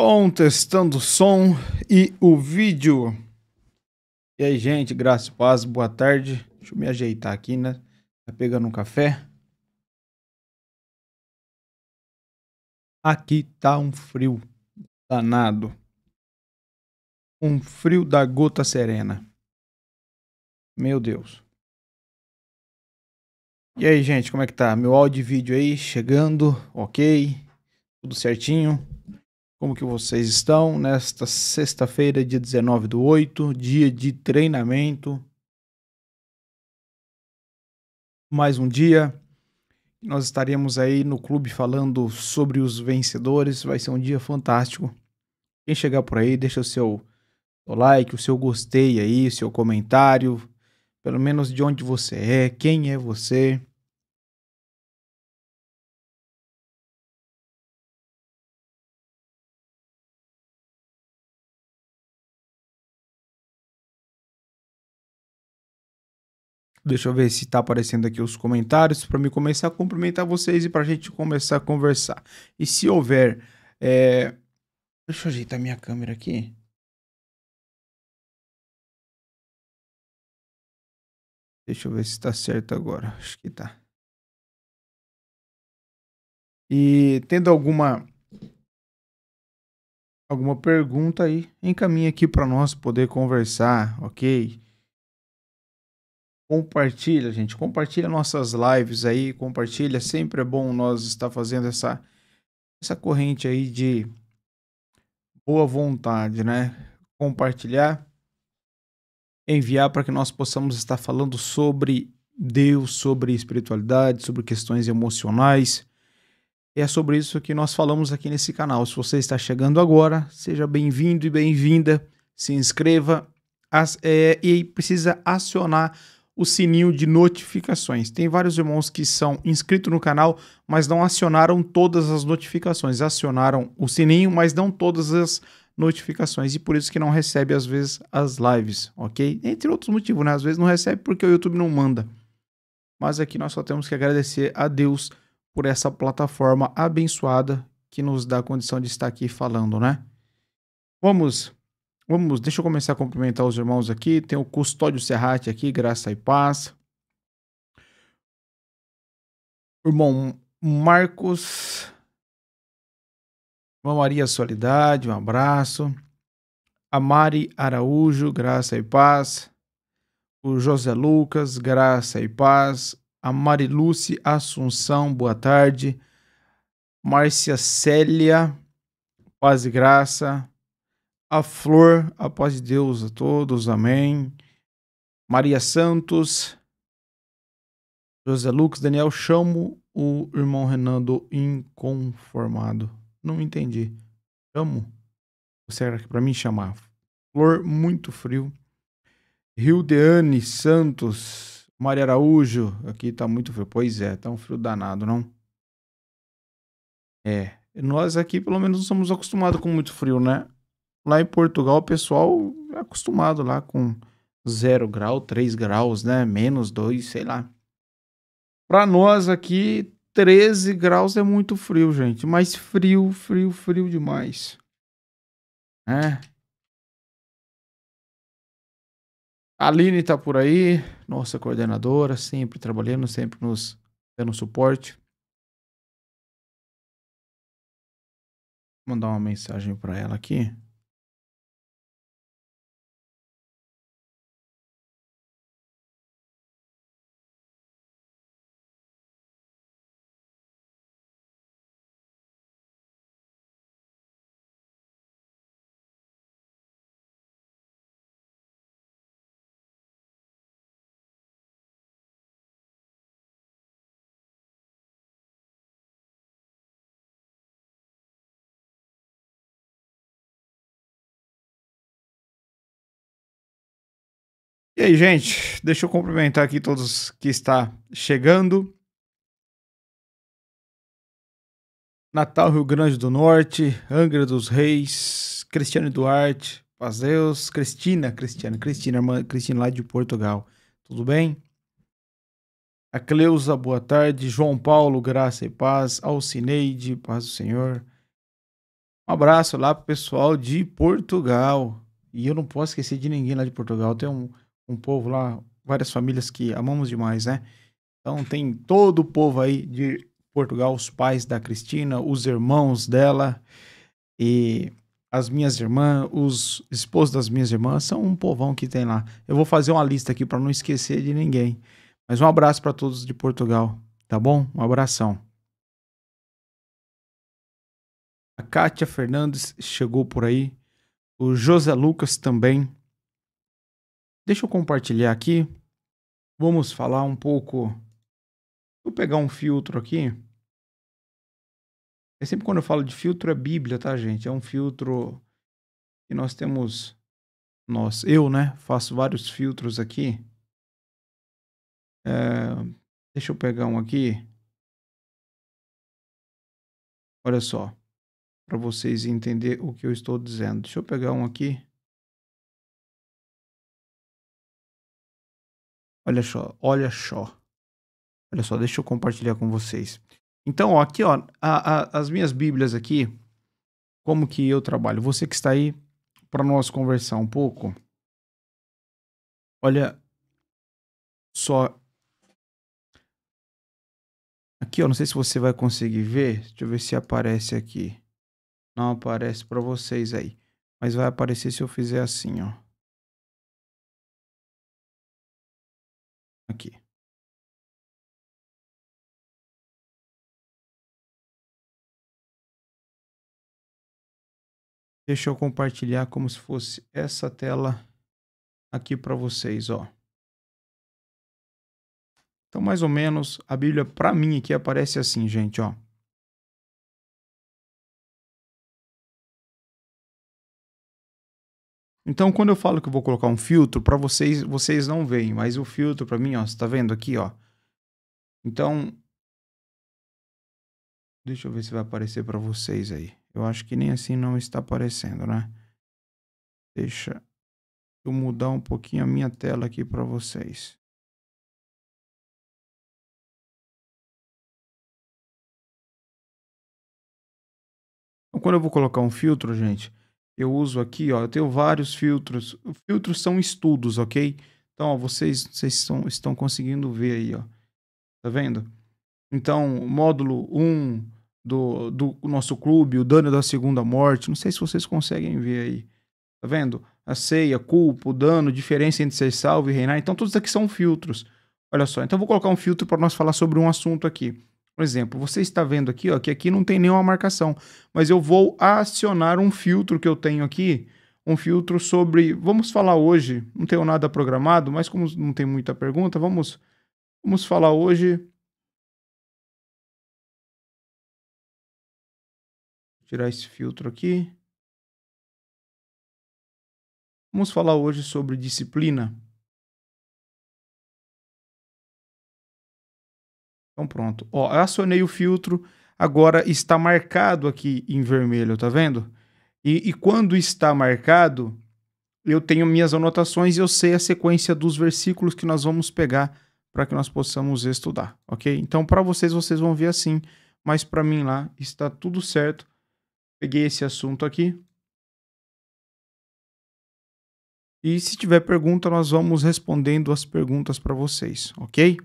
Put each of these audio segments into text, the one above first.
som, testando o som e o vídeo. E aí, gente, graça e paz, boa tarde. Deixa eu me ajeitar aqui, né? Tá pegando um café? Aqui tá um frio danado. Um frio da gota serena. Meu Deus. E aí, gente, como é que tá? Meu áudio e vídeo aí chegando, ok? Tudo certinho? Como que vocês estão nesta sexta-feira, dia 19 do 8, dia de treinamento. Mais um dia. Nós estaremos aí no clube falando sobre os vencedores. Vai ser um dia fantástico. Quem chegar por aí, deixa o seu, like, o seu gostei aí, o seu comentário. Pelo menos de onde você é, quem é você. Deixa eu ver se tá aparecendo aqui os comentários para me começar a cumprimentar vocês e para a gente começar a conversar. E se houver. É... Deixa eu ajeitar minha câmera aqui. Deixa eu ver se está certo agora. Acho que tá. E tendo alguma alguma pergunta aí, encaminhe aqui para nós poder conversar, ok? Compartilha, gente. Compartilha nossas lives aí. Compartilha. Sempre é bom nós estar fazendo essa, essa corrente aí de boa vontade, né? Compartilhar. Enviar para que nós possamos estar falando sobre Deus, sobre espiritualidade, sobre questões emocionais. E é sobre isso que nós falamos aqui nesse canal. Se você está chegando agora, seja bem-vindo e bem-vinda. Se inscreva é, e precisa acionar o sininho de notificações. Tem vários irmãos que são inscritos no canal, mas não acionaram todas as notificações. Acionaram o sininho, mas não todas as notificações. E por isso que não recebe, às vezes, as lives, ok? Entre outros motivos, né? Às vezes não recebe porque o YouTube não manda. Mas aqui nós só temos que agradecer a Deus por essa plataforma abençoada que nos dá a condição de estar aqui falando, né? Vamos Vamos, deixa eu começar a cumprimentar os irmãos aqui. Tem o Custódio Serrate aqui, graça e paz. irmão Marcos. Irmã Maria Solidade, um abraço. A Mari Araújo, graça e paz. O José Lucas, graça e paz. A Marilúcia Assunção, boa tarde. Márcia Célia, paz e graça. A Flor, a paz de Deus a todos, amém. Maria Santos, José Lucas, Daniel, chamo o irmão Renan do inconformado. Não entendi. Chamo? Você era para mim chamar? Flor, muito frio. Rio Deane Santos, Maria Araújo, aqui tá muito frio. Pois é, tá um frio danado, não? É, nós aqui pelo menos não somos acostumados com muito frio, né? Lá em Portugal, o pessoal é acostumado lá com 0 grau, 3 graus, né? Menos 2, sei lá. Para nós aqui, 13 graus é muito frio, gente. Mas frio, frio, frio demais. É. A Aline tá por aí, nossa coordenadora, sempre trabalhando, sempre nos dando suporte. Vou mandar uma mensagem para ela aqui. E aí, gente, deixa eu cumprimentar aqui todos que está chegando. Natal, Rio Grande do Norte, Angra dos Reis, Cristiane Duarte, Paz Deus, Cristina, Cristiane, Cristina, irmã Cristina lá de Portugal. Tudo bem? A Cleusa, boa tarde. João Paulo, graça e paz. Alcineide, paz do Senhor. Um abraço lá pro pessoal de Portugal. E eu não posso esquecer de ninguém lá de Portugal. Tem um, um povo lá, várias famílias que amamos demais, né? Então tem todo o povo aí de Portugal, os pais da Cristina, os irmãos dela e as minhas irmãs, os esposos das minhas irmãs, são um povão que tem lá. Eu vou fazer uma lista aqui para não esquecer de ninguém. Mas um abraço para todos de Portugal, tá bom? Um abração. A Kátia Fernandes chegou por aí. O José Lucas também. Deixa eu compartilhar aqui. Vamos falar um pouco. Vou pegar um filtro aqui. É sempre quando eu falo de filtro é Bíblia, tá, gente? É um filtro que nós temos. Nós, eu, né? Faço vários filtros aqui. É, deixa eu pegar um aqui. Olha só para vocês entenderem o que eu estou dizendo. Deixa eu pegar um aqui. Olha só, olha só. Olha só, deixa eu compartilhar com vocês. Então, ó, aqui, ó, a, a, as minhas bíblias aqui, como que eu trabalho. Você que está aí para nós conversar um pouco. Olha só. Aqui, ó, não sei se você vai conseguir ver. Deixa eu ver se aparece aqui. Não aparece para vocês aí. Mas vai aparecer se eu fizer assim, ó. Aqui. Deixa eu compartilhar como se fosse essa tela aqui para vocês, ó. Então, mais ou menos, a Bíblia para mim aqui aparece assim, gente, ó. Então, quando eu falo que eu vou colocar um filtro, para vocês, vocês não veem, mas o filtro para mim, ó, você tá vendo aqui, ó. Então, deixa eu ver se vai aparecer para vocês aí. Eu acho que nem assim não está aparecendo, né? Deixa eu mudar um pouquinho a minha tela aqui para vocês. Então, quando eu vou colocar um filtro, gente, eu uso aqui, ó, eu tenho vários filtros. Filtros são estudos, ok? Então, ó, vocês, vocês estão, estão conseguindo ver aí, ó. Tá vendo? Então, módulo 1 do, do nosso clube, o dano da segunda morte. Não sei se vocês conseguem ver aí. Tá vendo? A ceia, culpa, o dano, diferença entre ser salvo e reinar. Então, todos aqui são filtros. Olha só. Então, vou colocar um filtro para nós falar sobre um assunto aqui. Por exemplo, você está vendo aqui ó, que aqui não tem nenhuma marcação, mas eu vou acionar um filtro que eu tenho aqui, um filtro sobre. Vamos falar hoje, não tenho nada programado, mas como não tem muita pergunta, vamos, vamos falar hoje. Tirar esse filtro aqui. Vamos falar hoje sobre disciplina. Então pronto. Ó, eu acionei o filtro, agora está marcado aqui em vermelho, tá vendo? E, e quando está marcado, eu tenho minhas anotações e eu sei a sequência dos versículos que nós vamos pegar para que nós possamos estudar, ok? Então para vocês, vocês vão ver assim, mas para mim lá está tudo certo. Peguei esse assunto aqui. E se tiver pergunta, nós vamos respondendo as perguntas para vocês, ok?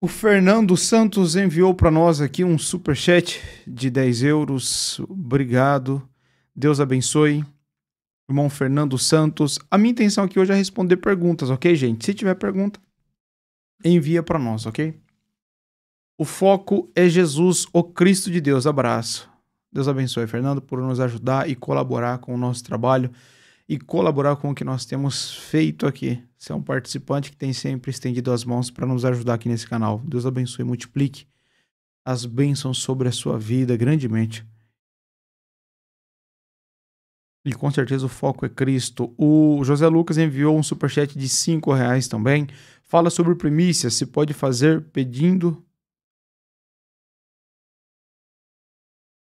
O Fernando Santos enviou para nós aqui um super chat de 10 euros. Obrigado. Deus abençoe. Irmão Fernando Santos. A minha intenção aqui hoje é responder perguntas, ok, gente? Se tiver pergunta, envia para nós, ok? O foco é Jesus, o Cristo de Deus. Abraço. Deus abençoe, Fernando, por nos ajudar e colaborar com o nosso trabalho e colaborar com o que nós temos feito aqui. Você é um participante que tem sempre estendido as mãos para nos ajudar aqui nesse canal. Deus abençoe e multiplique as bênçãos sobre a sua vida grandemente. E com certeza o foco é Cristo. O José Lucas enviou um superchat de 5 reais também. Fala sobre primícias, se pode fazer pedindo.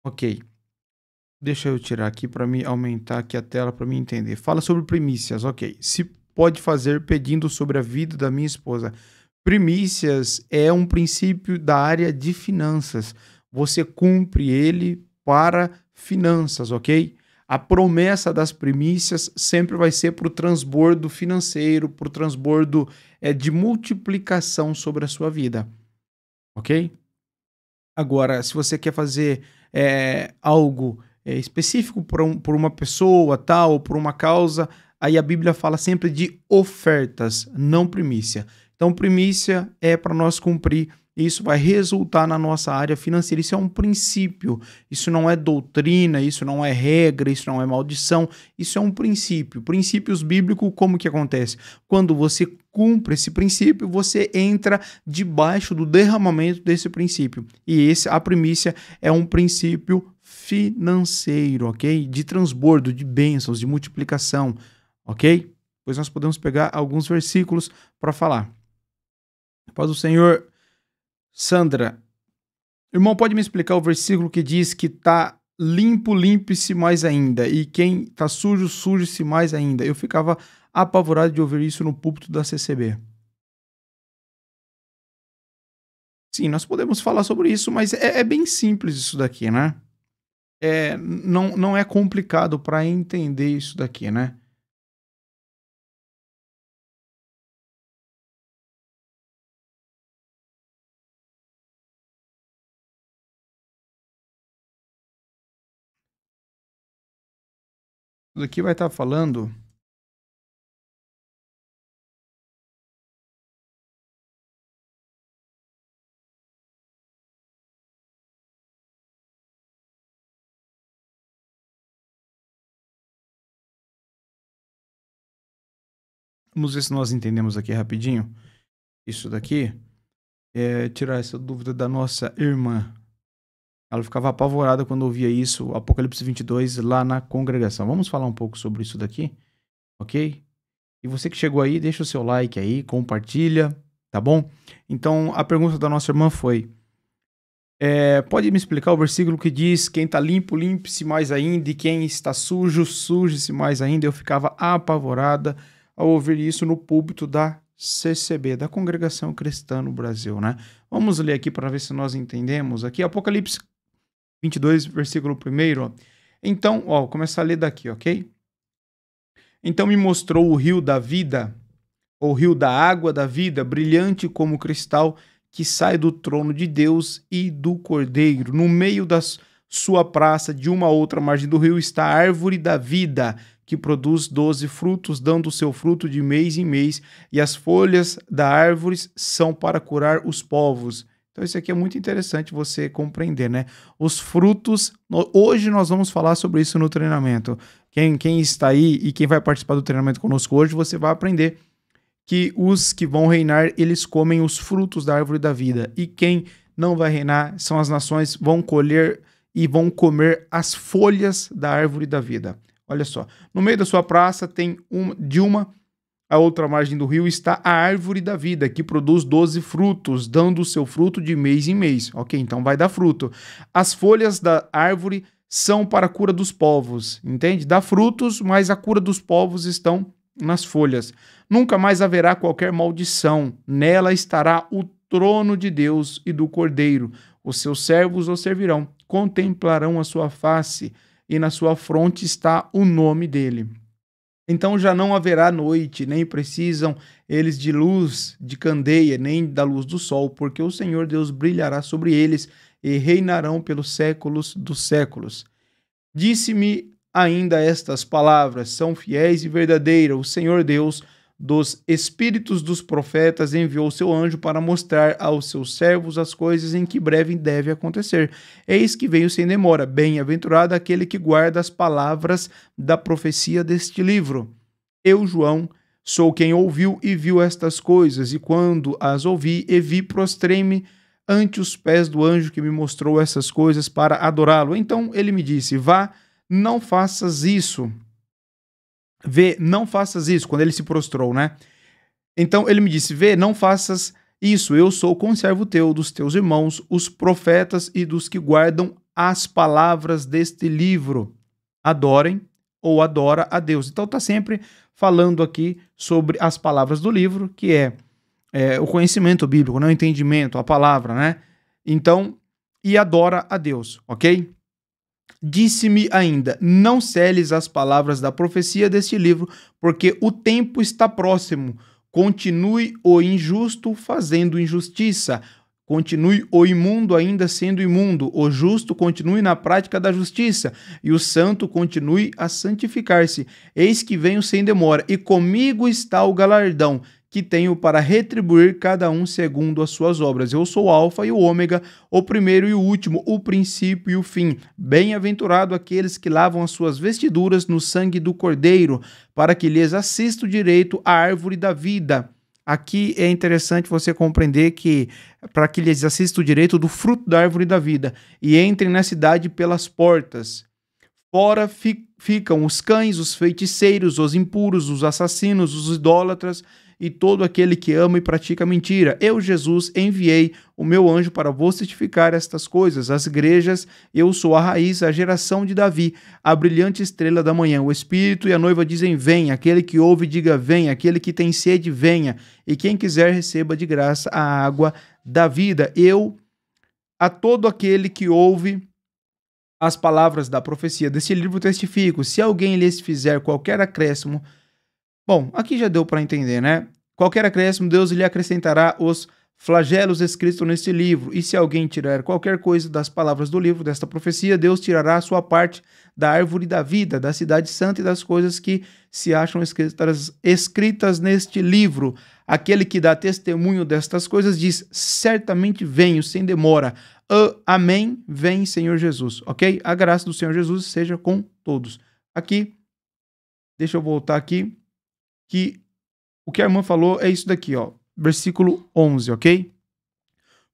Ok. Deixa eu tirar aqui para me aumentar aqui a tela para me entender. Fala sobre primícias, ok. Se pode fazer pedindo sobre a vida da minha esposa. Primícias é um princípio da área de finanças. você cumpre ele para finanças, ok? A promessa das primícias sempre vai ser para o transbordo financeiro, para o transbordo é, de multiplicação sobre a sua vida, ok? Agora, se você quer fazer é, algo é, específico por, um, por uma pessoa, tal, por uma causa, aí a Bíblia fala sempre de ofertas, não primícia. Então, primícia é para nós cumprir isso vai resultar na nossa área financeira. Isso é um princípio, isso não é doutrina, isso não é regra, isso não é maldição, isso é um princípio. Princípios bíblicos, como que acontece? Quando você cumpre esse princípio, você entra debaixo do derramamento desse princípio. E esse, a primícia é um princípio financeiro, ok? De transbordo, de bênçãos, de multiplicação, ok? Pois nós podemos pegar alguns versículos para falar. Após o Senhor Sandra, irmão, pode me explicar o versículo que diz que tá limpo, limpe-se mais ainda, e quem tá sujo, suje-se mais ainda. Eu ficava apavorado de ouvir isso no púlpito da CCB. Sim, nós podemos falar sobre isso, mas é, é bem simples isso daqui, né? É, não, não é complicado para entender isso daqui, né? Isso aqui vai estar tá falando Vamos ver se nós entendemos aqui rapidinho. Isso daqui. É, tirar essa dúvida da nossa irmã. Ela ficava apavorada quando ouvia isso, Apocalipse 22, lá na congregação. Vamos falar um pouco sobre isso daqui, ok? E você que chegou aí, deixa o seu like aí, compartilha, tá bom? Então, a pergunta da nossa irmã foi: é, pode me explicar o versículo que diz: quem está limpo, limpe-se mais ainda, e quem está sujo, suje-se mais ainda? Eu ficava apavorada ao ouvir isso no púlpito da CCB, da Congregação Cristã no Brasil, né? Vamos ler aqui para ver se nós entendemos. Aqui, Apocalipse 22, versículo 1. Então, ó, vou começar a ler daqui, ok? Então me mostrou o rio da vida, o rio da água da vida, brilhante como cristal, que sai do trono de Deus e do Cordeiro. No meio da sua praça, de uma outra margem do rio, está a árvore da vida, que produz doze frutos, dando o seu fruto de mês em mês, e as folhas da árvore são para curar os povos. Então, isso aqui é muito interessante você compreender, né? Os frutos. Hoje nós vamos falar sobre isso no treinamento. Quem, quem está aí e quem vai participar do treinamento conosco hoje, você vai aprender que os que vão reinar, eles comem os frutos da árvore da vida. E quem não vai reinar são as nações, vão colher e vão comer as folhas da árvore da vida. Olha só. No meio da sua praça tem uma, de uma à outra margem do rio está a árvore da vida, que produz doze frutos, dando o seu fruto de mês em mês. Ok, então vai dar fruto. As folhas da árvore são para a cura dos povos, entende? Dá frutos, mas a cura dos povos estão nas folhas. Nunca mais haverá qualquer maldição. Nela estará o trono de Deus e do Cordeiro. Os seus servos o servirão, contemplarão a sua face, e na sua fronte está o nome dele. Então já não haverá noite, nem precisam eles de luz de candeia, nem da luz do sol, porque o Senhor Deus brilhará sobre eles e reinarão pelos séculos dos séculos. Disse-me ainda estas palavras: são fiéis e verdadeiras. O Senhor Deus dos espíritos dos profetas enviou seu anjo para mostrar aos seus servos as coisas em que breve deve acontecer. Eis que veio sem demora. Bem-aventurado aquele que guarda as palavras da profecia deste livro. Eu, João, sou quem ouviu e viu estas coisas, e quando as ouvi e vi, prostrei-me ante os pés do anjo que me mostrou essas coisas para adorá-lo. Então ele me disse: Vá, não faças isso Vê, não faças isso, quando ele se prostrou, né? Então ele me disse: Vê, não faças isso, eu sou conservo teu, dos teus irmãos, os profetas e dos que guardam as palavras deste livro. Adorem ou adora a Deus. Então está sempre falando aqui sobre as palavras do livro, que é, é o conhecimento bíblico, né? o entendimento, a palavra, né? Então, e adora a Deus, ok? Disse-me ainda: Não celes as palavras da profecia deste livro, porque o tempo está próximo. Continue o injusto fazendo injustiça. Continue o imundo ainda sendo imundo. O justo continue na prática da justiça. E o santo continue a santificar-se. Eis que venho sem demora, e comigo está o galardão que tenho para retribuir cada um segundo as suas obras. Eu sou o Alfa e o Ômega, o primeiro e o último, o princípio e o fim. Bem-aventurado aqueles que lavam as suas vestiduras no sangue do Cordeiro, para que lhes assista o direito à árvore da vida. Aqui é interessante você compreender que para que lhes assista o direito do fruto da árvore da vida e entrem na cidade pelas portas. Fora fi ficam os cães, os feiticeiros, os impuros, os assassinos, os idólatras e todo aquele que ama e pratica mentira. Eu, Jesus, enviei o meu anjo para vos certificar estas coisas. As igrejas, eu sou a raiz, a geração de Davi, a brilhante estrela da manhã. O Espírito e a noiva dizem: Vem. Aquele que ouve, diga: Vem. Aquele que tem sede, venha. E quem quiser, receba de graça a água da vida. Eu, a todo aquele que ouve, as palavras da profecia desse livro testifico: se alguém lhes fizer qualquer acréscimo, Bom, aqui já deu para entender, né? Qualquer acréscimo, Deus lhe acrescentará os flagelos escritos neste livro. E se alguém tirar qualquer coisa das palavras do livro, desta profecia, Deus tirará a sua parte da árvore da vida, da cidade santa e das coisas que se acham escritas, escritas neste livro. Aquele que dá testemunho destas coisas diz: certamente venho sem demora. Uh, amém. Vem, Senhor Jesus. Ok? A graça do Senhor Jesus seja com todos. Aqui, deixa eu voltar aqui que o que a irmã falou é isso daqui, ó. Versículo 11, ok?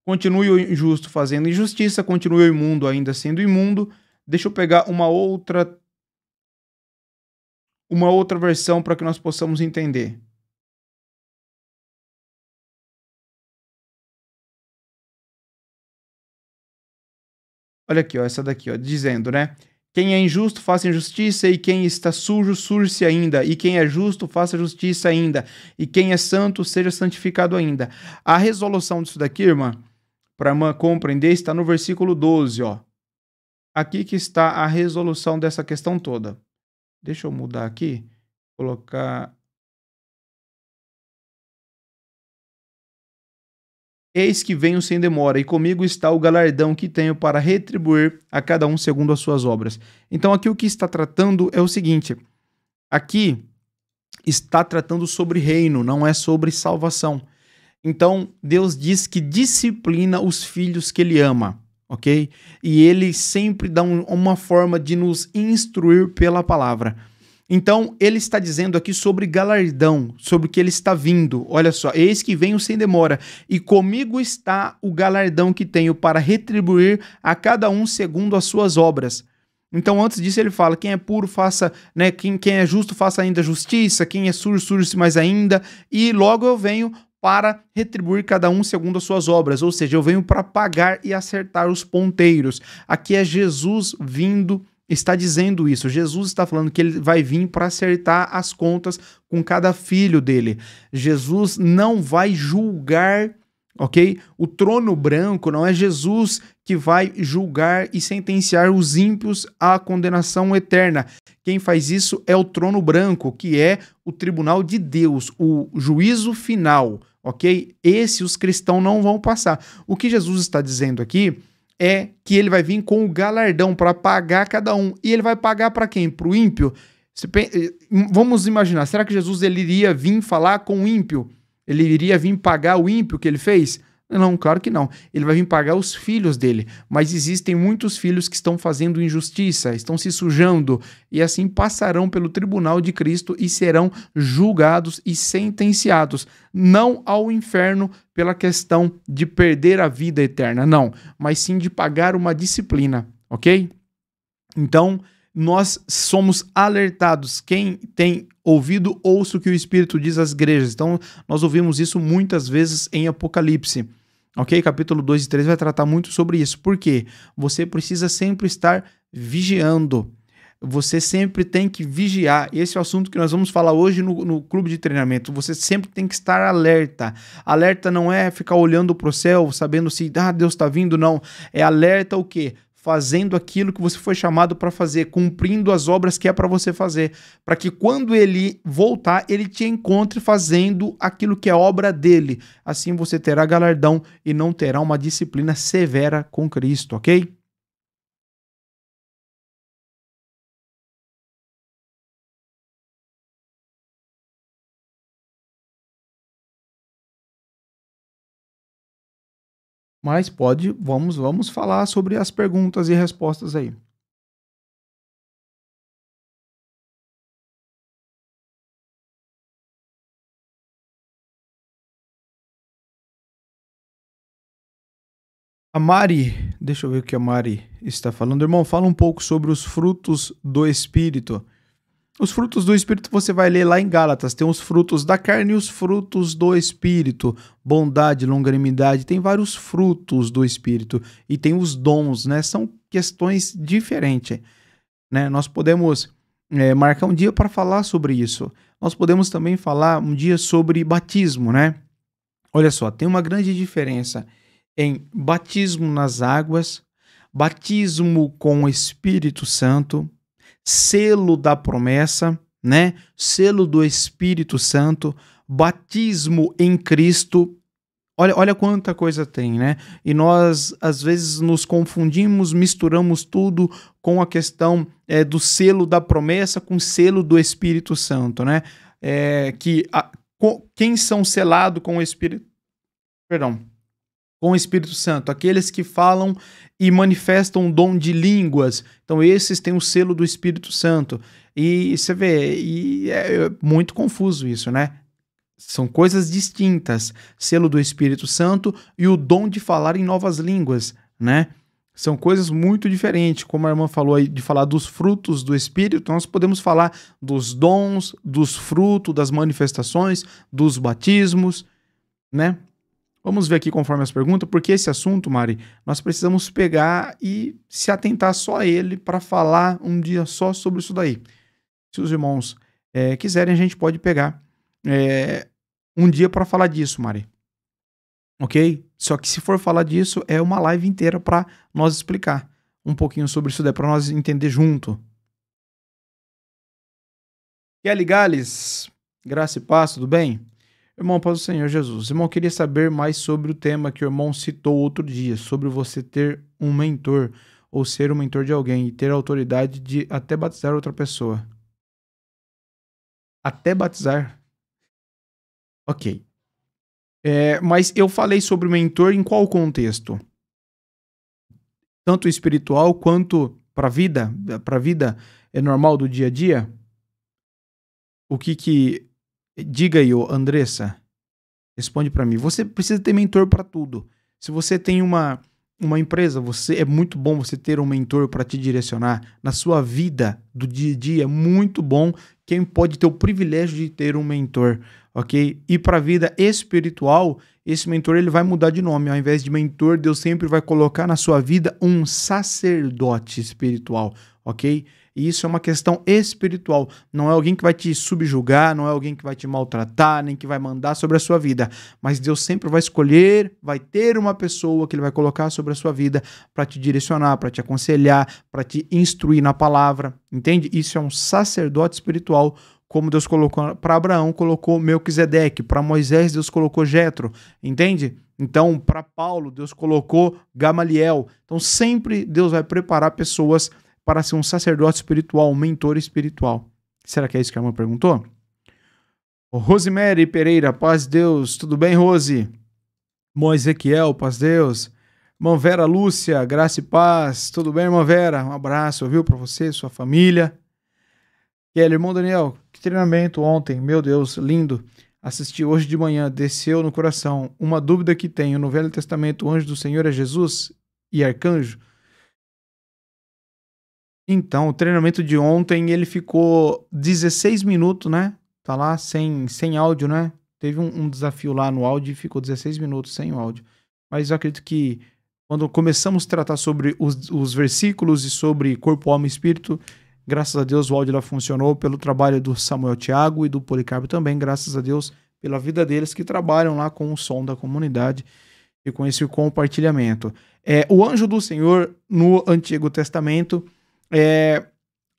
Continue o injusto fazendo injustiça, continue o imundo ainda sendo imundo. Deixa eu pegar uma outra uma outra versão para que nós possamos entender. Olha aqui, ó, essa daqui, ó, dizendo, né? Quem é injusto, faça injustiça, e quem está sujo, surge ainda. E quem é justo, faça justiça ainda. E quem é santo, seja santificado ainda. A resolução disso daqui, irmã, para irmã compreender, está no versículo 12, ó. Aqui que está a resolução dessa questão toda. Deixa eu mudar aqui, colocar Eis que venho sem demora, e comigo está o galardão que tenho para retribuir a cada um segundo as suas obras. Então, aqui o que está tratando é o seguinte: aqui está tratando sobre reino, não é sobre salvação. Então, Deus diz que disciplina os filhos que ele ama, ok? E ele sempre dá um, uma forma de nos instruir pela palavra. Então, ele está dizendo aqui sobre galardão, sobre o que ele está vindo. Olha só, eis que venho sem demora, e comigo está o galardão que tenho para retribuir a cada um segundo as suas obras. Então, antes disso, ele fala: quem é puro, faça, né? Quem, quem é justo, faça ainda justiça, quem é sujo, surge-se mais ainda. E logo eu venho para retribuir cada um segundo as suas obras, ou seja, eu venho para pagar e acertar os ponteiros. Aqui é Jesus vindo está dizendo isso. Jesus está falando que ele vai vir para acertar as contas com cada filho dele. Jesus não vai julgar, ok? O trono branco não é Jesus que vai julgar e sentenciar os ímpios à condenação eterna. Quem faz isso é o trono branco, que é o tribunal de Deus, o juízo final, ok? Esse os cristãos não vão passar. O que Jesus está dizendo aqui é que ele vai vir com o galardão para pagar cada um. E ele vai pagar para quem? Para o ímpio? Eh, vamos imaginar, será que Jesus ele iria vir falar com o ímpio? Ele iria vir pagar o ímpio que ele fez? Não, claro que não. Ele vai vir pagar os filhos dele. Mas existem muitos filhos que estão fazendo injustiça, estão se sujando, e assim passarão pelo tribunal de Cristo e serão julgados e sentenciados, não ao inferno pela questão de perder a vida eterna, não, mas sim de pagar uma disciplina, ok? Então, nós somos alertados. Quem tem ouvido, ouça o que o Espírito diz às igrejas. Então, nós ouvimos isso muitas vezes em Apocalipse. Ok? Capítulo 2 e 3 vai tratar muito sobre isso. Por quê? Você precisa sempre estar vigiando. Você sempre tem que vigiar. Esse é o assunto que nós vamos falar hoje no, no clube de treinamento. Você sempre tem que estar alerta. Alerta não é ficar olhando para o céu, sabendo se ah, Deus está vindo, não. É alerta o quê? Fazendo aquilo que você foi chamado para fazer, cumprindo as obras que é para você fazer, para que quando ele voltar, ele te encontre fazendo aquilo que é obra dele. Assim você terá galardão e não terá uma disciplina severa com Cristo, ok? Mas pode, vamos, vamos falar sobre as perguntas e respostas aí. A Mari, deixa eu ver o que a Mari está falando. Irmão, fala um pouco sobre os frutos do Espírito. Os frutos do Espírito você vai ler lá em Gálatas. Tem os frutos da carne e os frutos do Espírito. Bondade, longanimidade. Tem vários frutos do Espírito. E tem os dons, né? São questões diferentes. Né? Nós podemos é, marcar um dia para falar sobre isso. Nós podemos também falar um dia sobre batismo, né? Olha só, tem uma grande diferença em batismo nas águas, batismo com o Espírito Santo selo da promessa, né? Selo do Espírito Santo, batismo em Cristo. Olha, olha quanta coisa tem, né? E nós, às vezes, nos confundimos, misturamos tudo com a questão é, do selo da promessa com o selo do Espírito Santo, né? É, que a, quem são selados com o Espírito. Perdão com o Espírito Santo, aqueles que falam e manifestam o dom de línguas. Então, esses têm o selo do Espírito Santo. E você vê, e é muito confuso isso, né? São coisas distintas. Selo do Espírito Santo e o dom de falar em novas línguas, né? São coisas muito diferentes. Como a irmã falou aí, de falar dos frutos do Espírito, nós podemos falar dos dons, dos frutos, das manifestações, dos batismos, né? Vamos ver aqui conforme as perguntas, porque esse assunto, Mari, nós precisamos pegar e se atentar só a ele para falar um dia só sobre isso daí. Se os irmãos é, quiserem, a gente pode pegar é, um dia para falar disso, Mari. Ok? Só que se for falar disso, é uma live inteira para nós explicar um pouquinho sobre isso daí, para nós entender junto. Kelly Gales, graça e paz, tudo bem? Irmão, para o Senhor Jesus. Irmão, queria saber mais sobre o tema que o irmão citou outro dia, sobre você ter um mentor ou ser um mentor de alguém e ter a autoridade de até batizar outra pessoa. Até batizar? Ok. É, mas eu falei sobre o mentor em qual contexto? Tanto espiritual quanto para a vida, para vida é normal do dia a dia? O que que Diga aí, Andressa. Responde para mim. Você precisa ter mentor para tudo. Se você tem uma uma empresa, você é muito bom você ter um mentor para te direcionar na sua vida do dia a dia, é muito bom quem pode ter o privilégio de ter um mentor, OK? E para a vida espiritual, esse mentor ele vai mudar de nome, ao invés de mentor, Deus sempre vai colocar na sua vida um sacerdote espiritual, OK? E isso é uma questão espiritual. Não é alguém que vai te subjugar, não é alguém que vai te maltratar, nem que vai mandar sobre a sua vida. Mas Deus sempre vai escolher, vai ter uma pessoa que Ele vai colocar sobre a sua vida para te direcionar, para te aconselhar, para te instruir na palavra. Entende? Isso é um sacerdote espiritual como Deus colocou para Abraão, colocou Melquisedeque, para Moisés Deus colocou Jetro, entende? Então, para Paulo, Deus colocou Gamaliel. Então, sempre Deus vai preparar pessoas para ser um sacerdote espiritual, um mentor espiritual. Será que é isso que a irmã perguntou? Rosemary Pereira, paz de Deus, tudo bem, Rose? Irmão Ezequiel, paz de Deus. Irmã Vera Lúcia, graça e paz, tudo bem, irmã Vera? Um abraço, viu, para você, sua família. Kelly, irmão Daniel, que treinamento ontem, meu Deus, lindo. Assisti hoje de manhã, desceu no coração. Uma dúvida que tenho: no Velho Testamento, o anjo do Senhor é Jesus e arcanjo? Então, o treinamento de ontem ele ficou 16 minutos, né? Tá lá sem, sem áudio, né? Teve um, um desafio lá no áudio e ficou 16 minutos sem áudio. Mas eu acredito que quando começamos a tratar sobre os, os versículos e sobre corpo, alma e espírito, Graças a Deus o áudio lá funcionou pelo trabalho do Samuel Thiago e do Policarpo também, graças a Deus pela vida deles que trabalham lá com o som da comunidade e com esse compartilhamento. É, o anjo do Senhor no Antigo Testamento, é,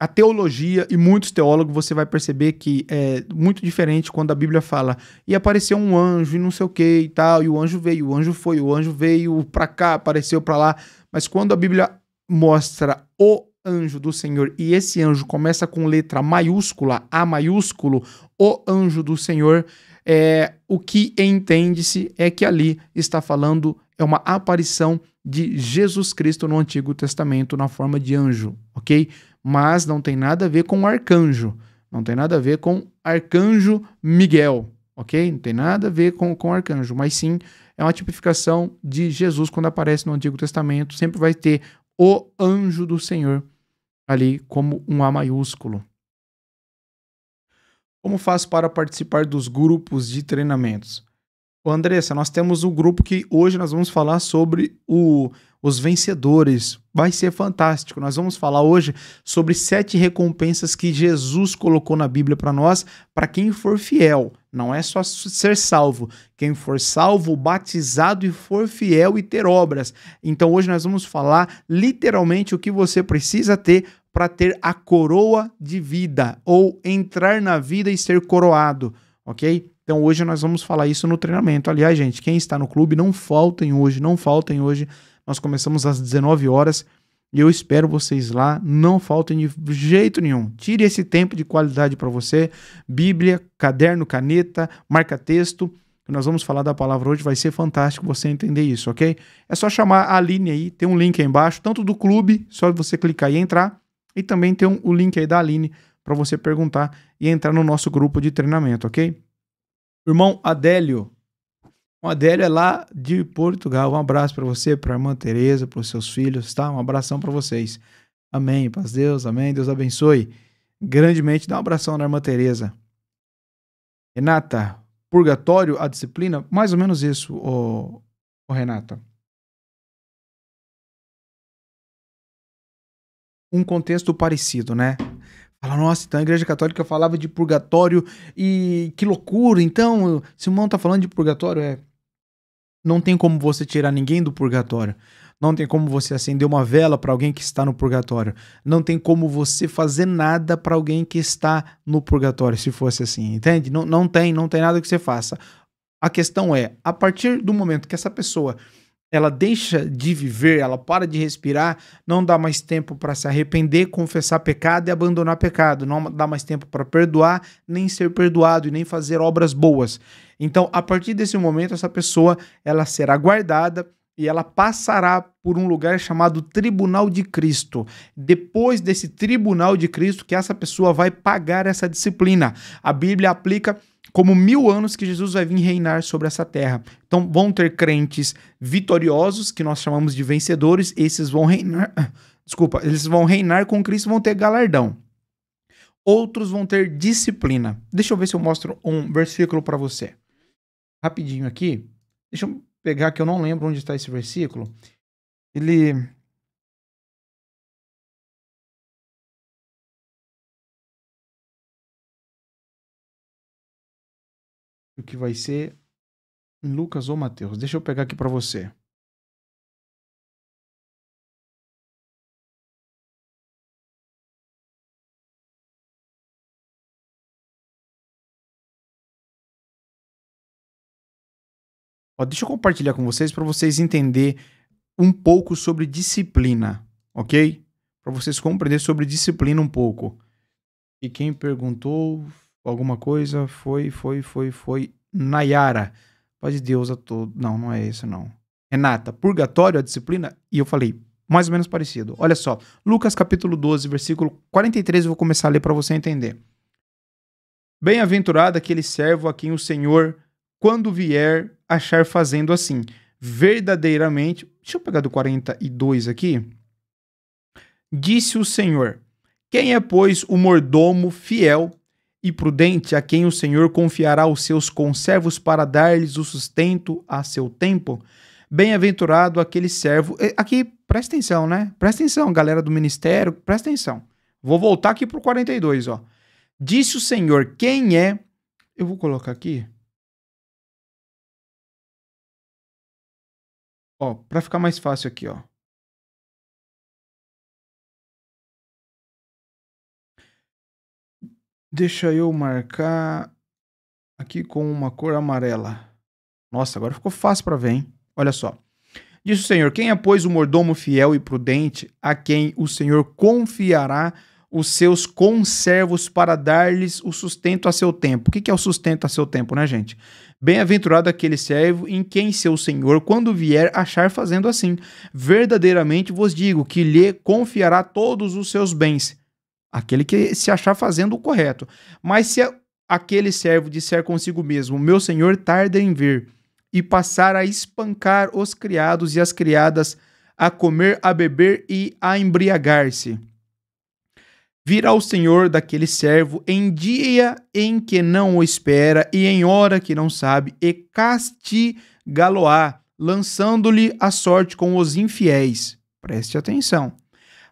a teologia e muitos teólogos você vai perceber que é muito diferente quando a Bíblia fala e apareceu um anjo e não sei o que e tal, e o anjo veio, o anjo foi, o anjo veio para cá, apareceu para lá, mas quando a Bíblia mostra o anjo do Senhor e esse anjo começa com letra maiúscula, A maiúsculo, o anjo do Senhor, é, o que entende-se é que ali está falando, é uma aparição de Jesus Cristo no Antigo Testamento na forma de anjo, ok? Mas não tem nada a ver com arcanjo, não tem nada a ver com arcanjo Miguel, ok? Não tem nada a ver com, com arcanjo, mas sim é uma tipificação de Jesus quando aparece no Antigo Testamento, sempre vai ter o anjo do Senhor ali como um A maiúsculo. Como faz para participar dos grupos de treinamentos? Ô Andressa, nós temos um grupo que hoje nós vamos falar sobre o, os vencedores. Vai ser fantástico. Nós vamos falar hoje sobre sete recompensas que Jesus colocou na Bíblia para nós, para quem for fiel. Não é só ser salvo. Quem for salvo, batizado e for fiel e ter obras. Então hoje nós vamos falar literalmente o que você precisa ter para ter a coroa de vida ou entrar na vida e ser coroado, ok? Então hoje nós vamos falar isso no treinamento. Aliás, gente, quem está no clube, não faltem hoje, não faltem hoje. Nós começamos às 19 horas e eu espero vocês lá. Não faltem de jeito nenhum. Tire esse tempo de qualidade para você. Bíblia, caderno, caneta, marca-texto. Nós vamos falar da palavra hoje, vai ser fantástico você entender isso, ok? É só chamar a Aline aí, tem um link aí embaixo, tanto do clube, só você clicar e entrar, e também tem um, o link aí da Aline para você perguntar e entrar no nosso grupo de treinamento, ok? Irmão Adélio. O Adélio é lá de Portugal. Um abraço para você, para a irmã Tereza, para os seus filhos, tá? Um abração para vocês. Amém. Paz Deus, amém. Deus abençoe. Grandemente dá um abração na irmã Tereza. Renata, purgatório, a disciplina? Mais ou menos isso, ô, ô Renata. um contexto parecido, né? Fala, nossa, então a Igreja Católica falava de purgatório e que loucura. Então, Simão tá falando de purgatório, é. Não tem como você tirar ninguém do purgatório. Não tem como você acender uma vela para alguém que está no purgatório. Não tem como você fazer nada para alguém que está no purgatório, se fosse assim, entende? Não, não tem, não tem nada que você faça. A questão é, a partir do momento que essa pessoa ela deixa de viver, ela para de respirar, não dá mais tempo para se arrepender, confessar pecado e abandonar pecado, não dá mais tempo para perdoar, nem ser perdoado e nem fazer obras boas. Então, a partir desse momento, essa pessoa ela será guardada e ela passará por um lugar chamado Tribunal de Cristo. Depois desse Tribunal de Cristo, que essa pessoa vai pagar essa disciplina. A Bíblia aplica como mil anos que Jesus vai vir reinar sobre essa terra. Então vão ter crentes vitoriosos, que nós chamamos de vencedores, esses vão reinar. Desculpa, eles vão reinar com Cristo vão ter galardão. Outros vão ter disciplina. Deixa eu ver se eu mostro um versículo para você. Rapidinho aqui. Deixa eu pegar que eu não lembro onde está esse versículo. Ele o que vai ser em Lucas ou Mateus. Deixa eu pegar aqui para você. Ó, deixa eu compartilhar com vocês para vocês entender um pouco sobre disciplina, ok? Para vocês compreender sobre disciplina um pouco. E quem perguntou alguma coisa, foi, foi, foi, foi Nayara. Paz de Deus a todos. Não, não é esse não. Renata, purgatório, a disciplina? E eu falei, mais ou menos parecido. Olha só, Lucas capítulo 12, versículo 43, eu vou começar a ler para você entender. Bem-aventurado aquele servo a quem o Senhor, quando vier, achar fazendo assim. Verdadeiramente. Deixa eu pegar do 42 aqui. Disse o Senhor: Quem é, pois, o mordomo fiel e prudente a quem o Senhor confiará os seus conservos para dar-lhes o sustento a seu tempo. Bem-aventurado aquele servo. Aqui, presta atenção, né? Presta atenção, galera do ministério, presta atenção. Vou voltar aqui pro 42, ó. Disse o Senhor: Quem é? Eu vou colocar aqui. Ó, para ficar mais fácil aqui, ó. Deixa eu marcar aqui com uma cor amarela. Nossa, agora ficou fácil para ver, hein? Olha só. Diz o Senhor: Quem é, pois, o mordomo fiel e prudente, a quem o Senhor confiará os seus conservos para dar-lhes o sustento a seu tempo. O que é o sustento a seu tempo, né, gente? Bem-aventurado aquele servo em quem seu senhor, quando vier, achar fazendo assim. Verdadeiramente vos digo que lhe confiará todos os seus bens. Aquele que se achar fazendo o correto. Mas se aquele servo disser consigo mesmo: Meu senhor tarda em vir, e passar a espancar os criados e as criadas, a comer, a beber e a embriagar-se virá o Senhor daquele servo em dia em que não o espera e em hora que não sabe, e castigá-lo-á, lançando-lhe a sorte com os infiéis. Preste atenção.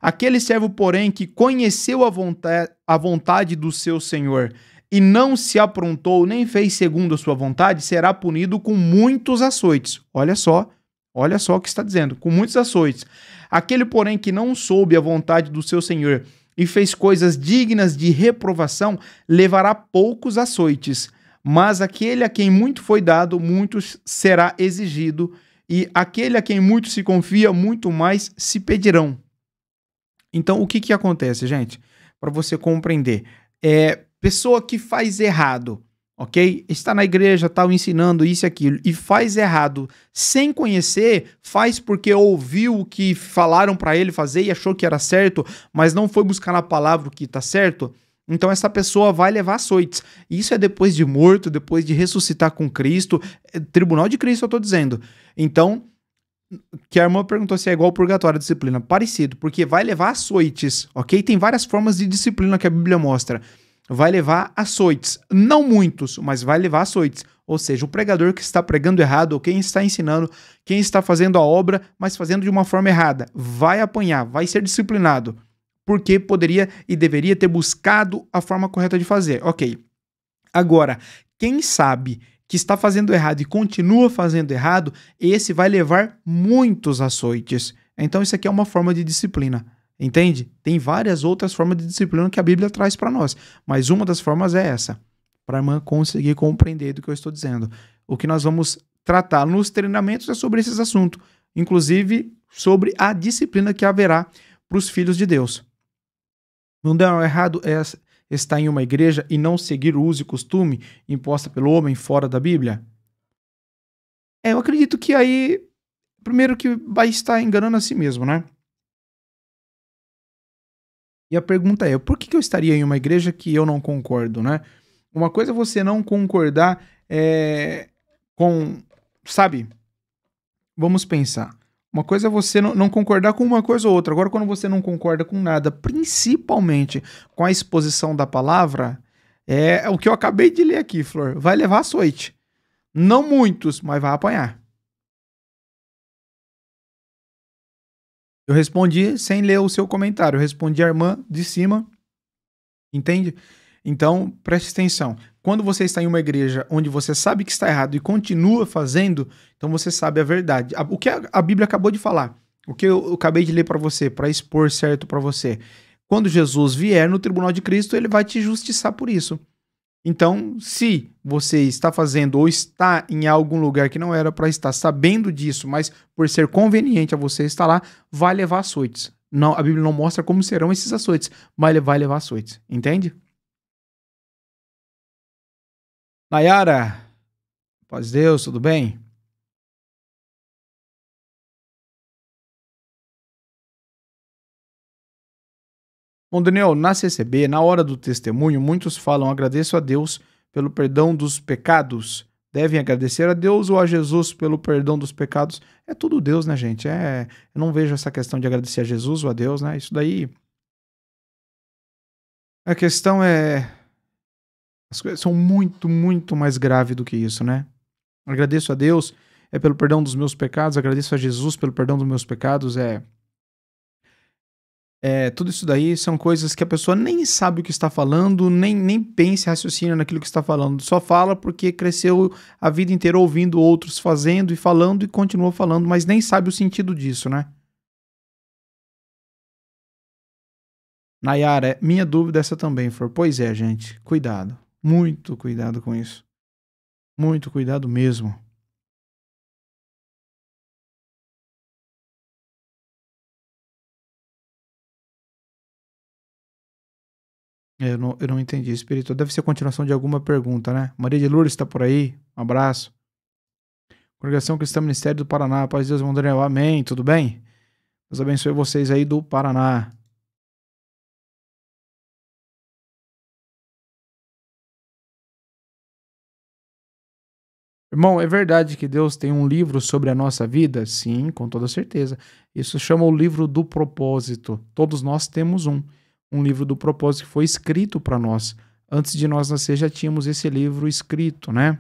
Aquele servo, porém, que conheceu a vontade, a vontade do seu senhor e não se aprontou nem fez segundo a sua vontade, será punido com muitos açoites. Olha só, olha só o que está dizendo, com muitos açoites. Aquele, porém, que não soube a vontade do seu senhor e fez coisas dignas de reprovação, levará poucos açoites. Mas aquele a quem muito foi dado, muito será exigido, e aquele a quem muito se confia, muito mais se pedirão. Então, o que, que acontece, gente? Para você compreender. É, pessoa que faz errado, ok? Está na igreja, está ensinando isso e aquilo, e faz errado sem conhecer, faz porque ouviu o que falaram para ele fazer e achou que era certo, mas não foi buscar na palavra o que está certo. Então essa pessoa vai levar açoites. Isso é depois de morto, depois de ressuscitar com Cristo, é tribunal de Cristo eu estou dizendo. Então, que a irmã perguntou se é igual ao purgatório a disciplina. Parecido, porque vai levar açoites, ok? Tem várias formas de disciplina que a Bíblia mostra vai levar açoites. Não muitos, mas vai levar açoites. Ou seja, o pregador que está pregando errado, ou quem está ensinando, quem está fazendo a obra, mas fazendo de uma forma errada, vai apanhar, vai ser disciplinado. Porque poderia e deveria ter buscado a forma correta de fazer. Ok. Agora, quem sabe que está fazendo errado e continua fazendo errado, esse vai levar muitos açoites. Então, isso aqui é uma forma de disciplina. Entende? Tem várias outras formas de disciplina que a Bíblia traz para nós, mas uma das formas é essa, para a irmã conseguir compreender do que eu estou dizendo. O que nós vamos tratar nos treinamentos é sobre esses assuntos, inclusive sobre a disciplina que haverá para os filhos de Deus. Não deu errado é estar em uma igreja e não seguir o uso e costume imposta pelo homem fora da Bíblia? É, eu acredito que aí, primeiro que vai estar enganando a si mesmo, né? E a pergunta é: por que, que eu estaria em uma igreja que eu não concordo, né? Uma coisa é você não concordar é, com. Sabe? Vamos pensar. Uma coisa é você não, não, concordar com uma coisa ou outra. Agora, quando você não concorda com nada, principalmente com a exposição da palavra, é o que eu acabei de ler aqui, Flor. Vai levar açoite. Não muitos, mas vai apanhar. Eu respondi sem ler o seu comentário, eu respondi a irmã de cima, entende? Então, preste atenção. Quando você está em uma igreja onde você sabe que está errado e continua fazendo, então você sabe a verdade. O que a Bíblia acabou de falar, o que eu acabei de ler para você, para expor certo para você. Quando Jesus vier no tribunal de Cristo, ele vai te justiçar por isso. Então, se você está fazendo ou está em algum lugar que não era para estar sabendo disso, mas por ser conveniente a você estar lá, vai levar açoites. Não, a Bíblia não mostra como serão esses açoites, mas vai levar açoites. Entende? Nayara, paz Deus, tudo bem? Bom, Daniel, na CCB, na hora do testemunho, muitos falam: agradeço a Deus pelo perdão dos pecados. Devem agradecer a Deus ou a Jesus pelo perdão dos pecados? É tudo Deus, né, gente? É, eu não vejo essa questão de agradecer a Jesus ou a Deus, né? Isso daí. A questão é. As coisas são muito, muito mais graves do que isso, né? Agradeço a Deus é pelo perdão dos meus pecados, agradeço a Jesus pelo perdão dos meus pecados, é É, tudo isso daí são coisas que a pessoa nem sabe o que está falando, nem, nem pensa, raciocina naquilo que está falando. Só fala porque cresceu a vida inteira ouvindo outros fazendo e falando e continua falando, mas nem sabe o sentido disso, né? Nayara, minha dúvida é essa também, for. Pois é, gente, cuidado. Muito cuidado com isso. Muito cuidado mesmo. Eu não, eu não entendi. Espírito deve ser continuação de alguma pergunta, né? Maria de Lourdes está por aí. Um abraço. Congregação Cristã Ministério do Paraná. Paz de Deus, Mondaniel. Amém. Tudo bem? Deus abençoe vocês aí do Paraná. Irmão, é verdade que Deus tem um livro sobre a nossa vida? Sim, com toda certeza. Isso chama o livro do propósito. Todos nós temos um um livro do propósito que foi escrito para nós. Antes de nós nascer já tínhamos esse livro escrito, né?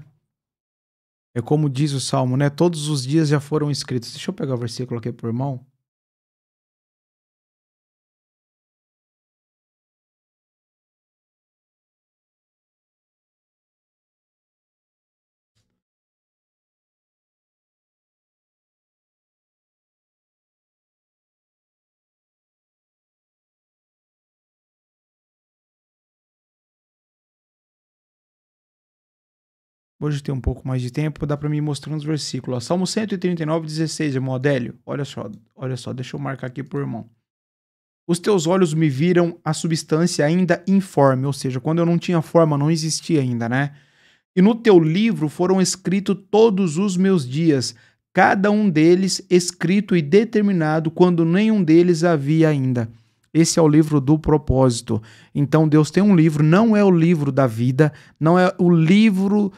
É como diz o Salmo, né? Todos os dias já foram escritos. Deixa eu pegar o versículo aqui por irmão. Hoje tem um pouco mais de tempo, dá para me mostrar uns versículos. Salmo 139, 16, irmão Adélio. Olha só, olha só, deixa eu marcar aqui por irmão. Os teus olhos me viram a substância ainda informe, ou seja, quando eu não tinha forma, não existia ainda, né? E no teu livro foram escritos todos os meus dias, cada um deles escrito e determinado quando nenhum deles havia ainda. Esse é o livro do propósito. Então Deus tem um livro, não é o livro da vida, não é o livro.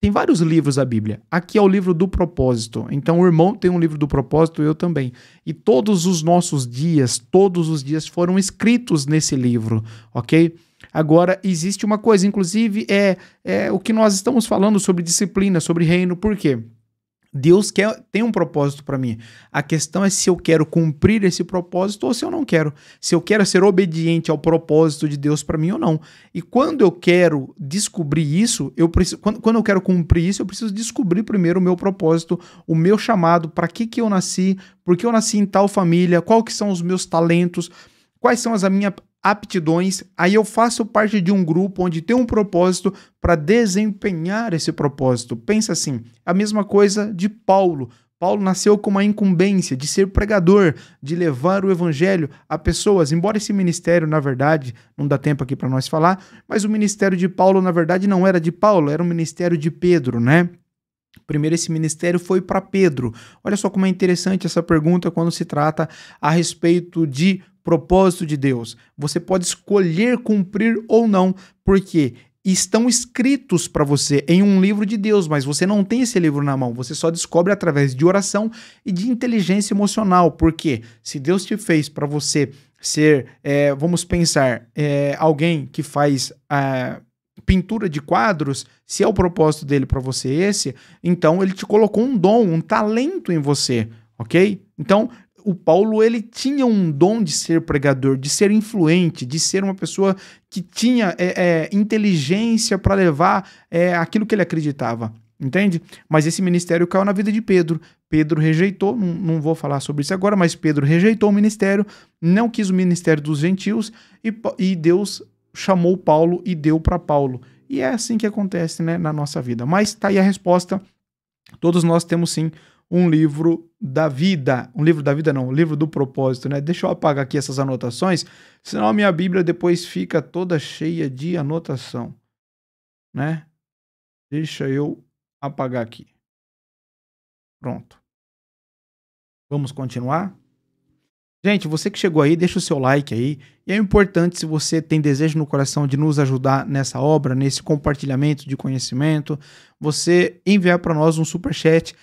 Tem vários livros da Bíblia. Aqui é o livro do propósito. Então o irmão tem um livro do propósito, eu também. E todos os nossos dias, todos os dias foram escritos nesse livro, ok? Agora, existe uma coisa, inclusive, é, é o que nós estamos falando sobre disciplina, sobre reino, por quê? Deus quer, tem um propósito para mim. A questão é se eu quero cumprir esse propósito ou se eu não quero. Se eu quero ser obediente ao propósito de Deus para mim ou não. E quando eu quero descobrir isso, eu preciso, quando, quando eu quero cumprir isso, eu preciso descobrir primeiro o meu propósito, o meu chamado, para que que eu nasci, por que eu nasci em tal família, quais que são os meus talentos, quais são as minha, aptidões, aí eu faço parte de um grupo onde tem um propósito para desempenhar esse propósito. Pensa assim, a mesma coisa de Paulo. Paulo nasceu com uma incumbência de ser pregador, de levar o evangelho a pessoas. Embora esse ministério, na verdade, não dá tempo aqui para nós falar, mas o ministério de Paulo, na verdade, não era de Paulo, era o ministério de Pedro, né? Primeiro, esse ministério foi para Pedro. Olha só como é interessante essa pergunta quando se trata a respeito de propósito de Deus. Você pode escolher cumprir ou não, porque estão escritos para você em um livro de Deus, mas você não tem esse livro na mão. Você só descobre através de oração e de inteligência emocional. Porque se Deus te fez para você ser, é, vamos pensar, é, alguém que faz é, pintura de quadros, se é o propósito dele para você esse, então ele te colocou um dom, um talento em você, ok? Então o Paulo ele tinha um dom de ser pregador, de ser influente, de ser uma pessoa que tinha é, é, inteligência para levar é, aquilo que ele acreditava. Entende? Mas esse ministério caiu na vida de Pedro. Pedro rejeitou, não, não, vou falar sobre isso agora, mas Pedro rejeitou o ministério, não quis o ministério dos gentios e, e Deus chamou Paulo e deu para Paulo. E é assim que acontece né, na nossa vida. Mas tá aí a resposta. Todos nós temos sim um livro da vida. Um livro da vida não, um livro do propósito, né? Deixa eu apagar aqui essas anotações, senão a minha Bíblia depois fica toda cheia de anotação, né? Deixa eu apagar aqui. Pronto. Vamos continuar? Gente, você que chegou aí, deixa o seu like aí. E é importante, se você tem desejo no coração de nos ajudar nessa obra, nesse compartilhamento de conhecimento, você enviar para nós um super chat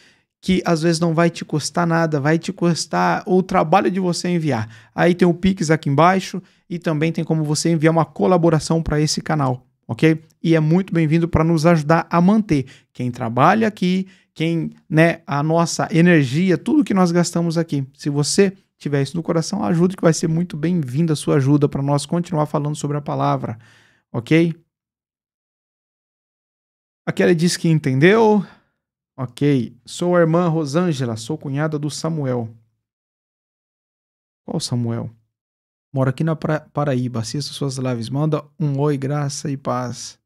que às vezes não vai te custar nada, vai te custar o trabalho de você enviar. Aí tem o Pix aqui embaixo e também tem como você enviar uma colaboração para esse canal, ok? E é muito bem-vindo para nos ajudar a manter quem trabalha aqui, quem, né, a nossa energia, tudo que nós gastamos aqui. Se você tiver isso no coração, ajude que vai ser muito bem-vinda a sua ajuda para nós continuar falando sobre a palavra, ok? Aquela diz que entendeu. Ok. Sou a irmã Rosângela, sou cunhada do Samuel. Qual Samuel? Mora aqui na Paraíba. Assista suas lives. Manda um oi, graça e paz.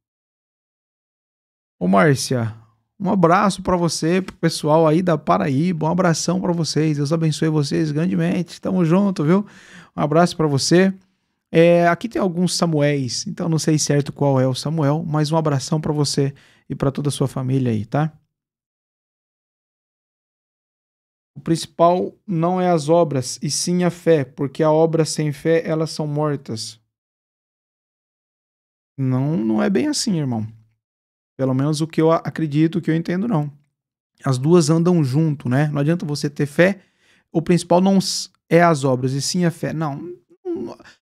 Ô, Márcia, um abraço para você, pro pessoal aí da Paraíba. Um abração para vocês. Deus abençoe vocês grandemente. Tamo junto, viu? Um abraço para você. É, aqui tem alguns Samuéis, então não sei certo qual é o Samuel, mas um abração para você e para toda a sua família aí, tá? O principal não é as obras, e sim a fé, porque a obra sem fé, elas são mortas. Não, não é bem assim, irmão. Pelo menos o que eu acredito, o que eu entendo, não. As duas andam junto, né? Não adianta você ter fé. O principal não é as obras, e sim a fé. Não.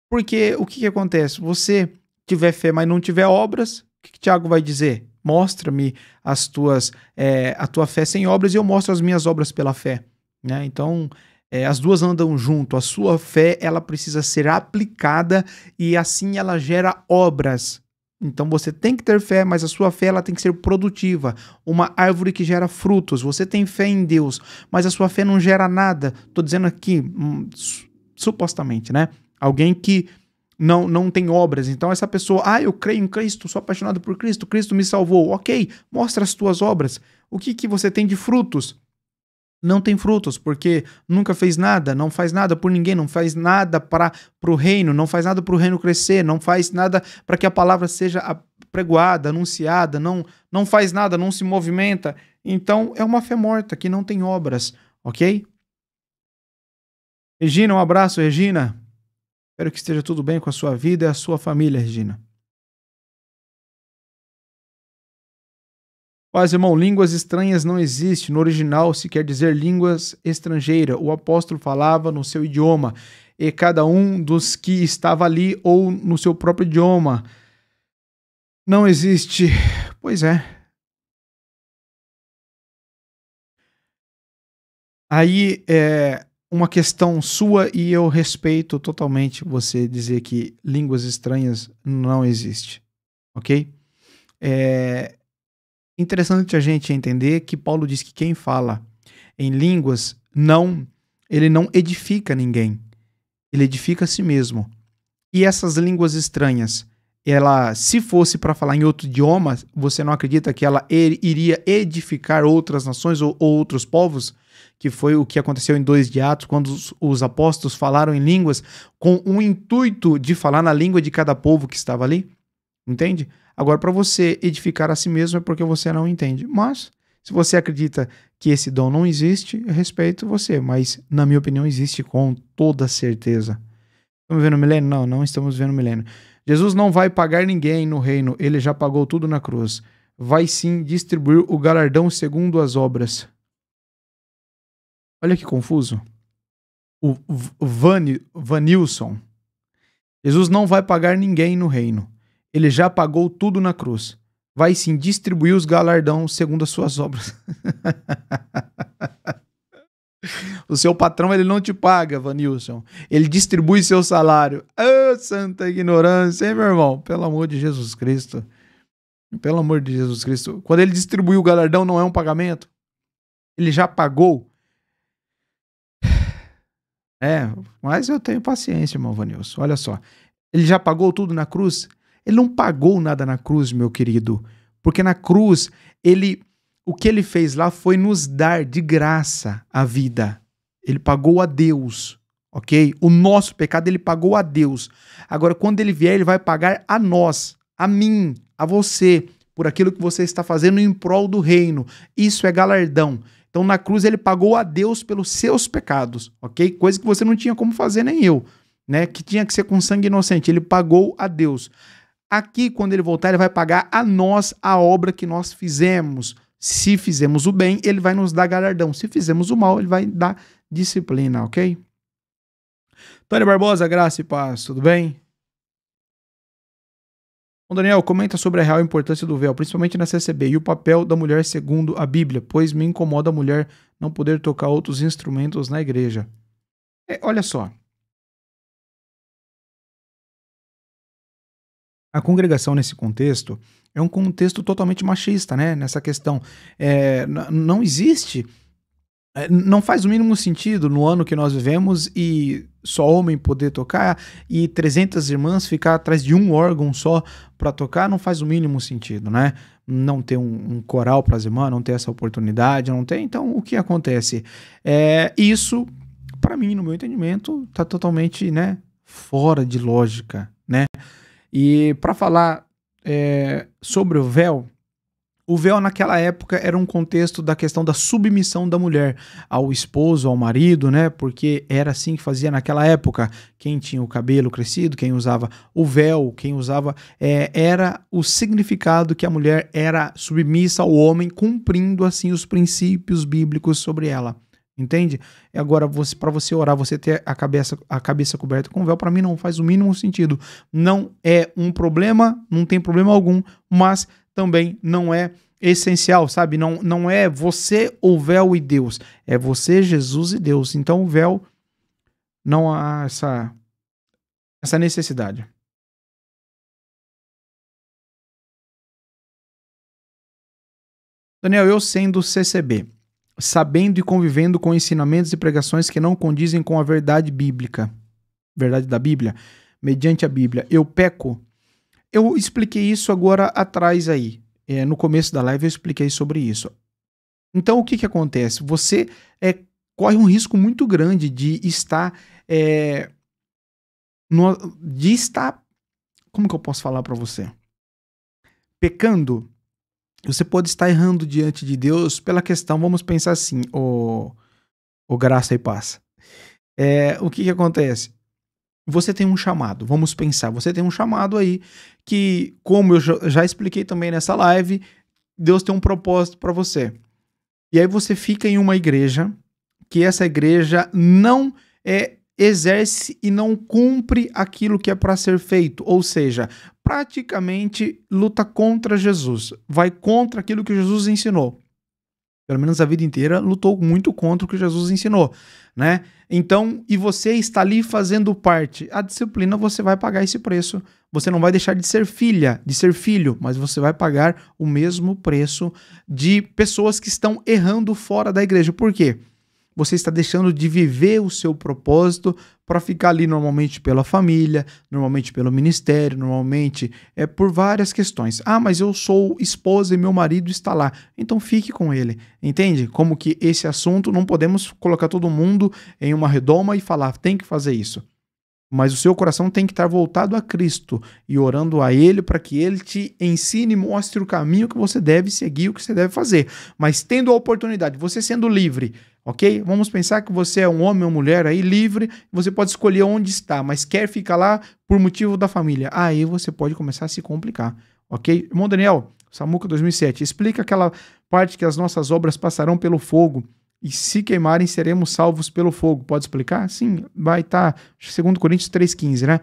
Porque o que, que acontece? Você tiver fé, mas não tiver obras, o que, que Tiago vai dizer? mostra-me as tuas é, a tua fé sem obras e eu mostro as minhas obras pela fé né? então é, as duas andam junto a sua fé ela precisa ser aplicada e assim ela gera obras então você tem que ter fé mas a sua fé ela tem que ser produtiva uma árvore que gera frutos você tem fé em Deus mas a sua fé não gera nada tô dizendo aqui hum, supostamente né alguém que não, não tem obras. Então essa pessoa, ah, eu creio em Cristo, sou apaixonado por Cristo, Cristo me salvou. Ok, mostra as tuas obras. O que, que você tem de frutos? Não tem frutos, porque nunca fez nada, não faz nada por ninguém, não faz nada para o reino, não faz nada para o reino crescer, não faz nada para que a palavra seja pregoada, anunciada, não, não faz nada, não se movimenta. Então é uma fé morta que não tem obras, ok? Regina, um abraço, Regina. Espero que esteja tudo bem com a sua vida e a sua família, Regina. Paz, irmão, línguas estranhas não existe. No original se quer dizer línguas estrangeiras. O apóstolo falava no seu idioma, e cada um dos que estava ali ou no seu próprio idioma. Não existe. Pois é. Aí é, uma questão sua e eu respeito totalmente você dizer que línguas estranhas não existe, ok? É interessante a gente entender que Paulo diz que quem fala em línguas não, ele não edifica ninguém, ele edifica a si mesmo. E essas línguas estranhas, ela, se fosse para falar em outro idioma, você não acredita que ela iria edificar outras nações ou, ou outros povos? que foi o que aconteceu em 2 de Atos, quando os, os, apóstolos falaram em línguas, com o intuito de falar na língua de cada povo que estava ali. Entende? Agora, para você edificar a si mesmo é porque você não entende. Mas, se você acredita que esse dom não existe, eu respeito você, mas, na minha opinião, existe com toda certeza. Estamos vendo o milênio? Não, não estamos vendo o milênio. Jesus não vai pagar ninguém no reino, ele já pagou tudo na cruz. Vai sim distribuir o galardão segundo as obras. Olha que confuso. O Van, Vanilson. Jesus não vai pagar ninguém no reino. Ele já pagou tudo na cruz. Vai sim distribuir os galardões segundo as suas obras. o seu patrão ele não te paga, Vanilson. Ele distribui seu salário. Ah, oh, santa ignorância, hein, meu irmão? Pelo amor de Jesus Cristo. Pelo amor de Jesus Cristo. Quando ele distribui o galardão, não é um pagamento. Ele já pagou. É, mas eu tenho paciência, irmão Vanilson. Olha só. Ele já pagou tudo na cruz? Ele não pagou nada na cruz, meu querido. Porque na cruz, ele o que ele fez lá foi nos dar de graça a vida. Ele pagou a Deus, ok? O nosso pecado ele pagou a Deus. Agora, quando ele vier, ele vai pagar a nós, a mim, a você, por aquilo que você está fazendo em prol do reino. Isso é galardão. Então na cruz ele pagou a Deus pelos seus pecados, ok? Coisa que você não tinha como fazer nem eu, né? Que tinha que ser com sangue inocente. Ele pagou a Deus. Aqui, quando ele voltar, ele vai pagar a nós a obra que nós fizemos. Se fizemos o bem, ele vai nos dar galardão. Se fizemos o mal, ele vai dar disciplina, ok? Tânia Barbosa, graça e paz, tudo bem? Bom, Daniel, comenta sobre a real importância do véu, principalmente na CCB, e o papel da mulher segundo a Bíblia, pois me incomoda a mulher não poder tocar outros instrumentos na igreja. É, olha só. A congregação nesse contexto é um contexto totalmente machista, né? Nessa questão. É, não existe. É, não faz o mínimo sentido no ano que nós vivemos e só homem poder tocar e 300 irmãs ficar atrás de um órgão só para tocar, não faz o mínimo sentido, né? Não ter um, um coral para as irmãs, não ter essa oportunidade, não tem. Então, o que acontece? É, isso, para mim, no meu entendimento, está totalmente né, fora de lógica, né? E para falar é, sobre o véu, o véu naquela época era um contexto da questão da submissão da mulher ao esposo, ao marido, né? Porque era assim que fazia naquela época. Quem tinha o cabelo crescido, quem usava o véu, quem usava. É, era o significado que a mulher era submissa ao homem, cumprindo assim os princípios bíblicos sobre ela. Entende? E agora, você, para você orar, você ter a cabeça, a cabeça coberta com véu, para mim não faz o mínimo sentido. Não é um problema, não tem problema algum, mas também não é essencial, sabe? Não, não é você, o véu e Deus. É você, Jesus e Deus. Então o véu não há essa, essa necessidade. Daniel, eu sendo CCB, sabendo e convivendo com ensinamentos e pregações que não condizem com a verdade bíblica, verdade da Bíblia, mediante a Bíblia, eu peco. Eu expliquei isso agora atrás aí. É, no começo da live eu expliquei sobre isso. Então o que, que acontece? Você é, corre um risco muito grande de estar. É, no, de estar. Como que eu posso falar para você? Pecando você pode estar errando diante de Deus pela questão, vamos pensar assim, o, o graça e paz. É, o que, que acontece? Você tem um chamado, vamos pensar, você tem um chamado aí que, como eu já expliquei também nessa live, Deus tem um propósito para você. E aí você fica em uma igreja que essa igreja não é exerce e não cumpre aquilo que é para ser feito, ou seja, praticamente luta contra Jesus, vai contra aquilo que Jesus ensinou. Pelo menos a vida inteira lutou muito contra o que Jesus ensinou, né? Então, e você está ali fazendo parte. A disciplina você vai pagar esse preço. Você não vai deixar de ser filha, de ser filho, mas você vai pagar o mesmo preço de pessoas que estão errando fora da igreja. Por quê? Você está deixando de viver o seu propósito para ficar ali normalmente pela família, normalmente pelo ministério, normalmente é por várias questões. Ah, mas eu sou esposa e meu marido está lá. Então fique com ele. Entende? Como que esse assunto não podemos colocar todo mundo em uma redoma e falar, tem que fazer isso. Mas o seu coração tem que estar voltado a Cristo e orando a Ele para que Ele te ensine e mostre o caminho que você deve seguir, o que você deve fazer. Mas tendo a oportunidade, você sendo livre, ok? Vamos pensar que você é um homem ou mulher aí livre, você pode escolher onde está, mas quer ficar lá por motivo da família. Aí você pode começar a se complicar, ok? Irmão Daniel, Samuca 2007, explica aquela parte que as nossas obras passarão pelo fogo e se queimarem seremos salvos pelo fogo. Pode explicar? Sim, vai estar, tá, 2 Coríntios 3,15, né?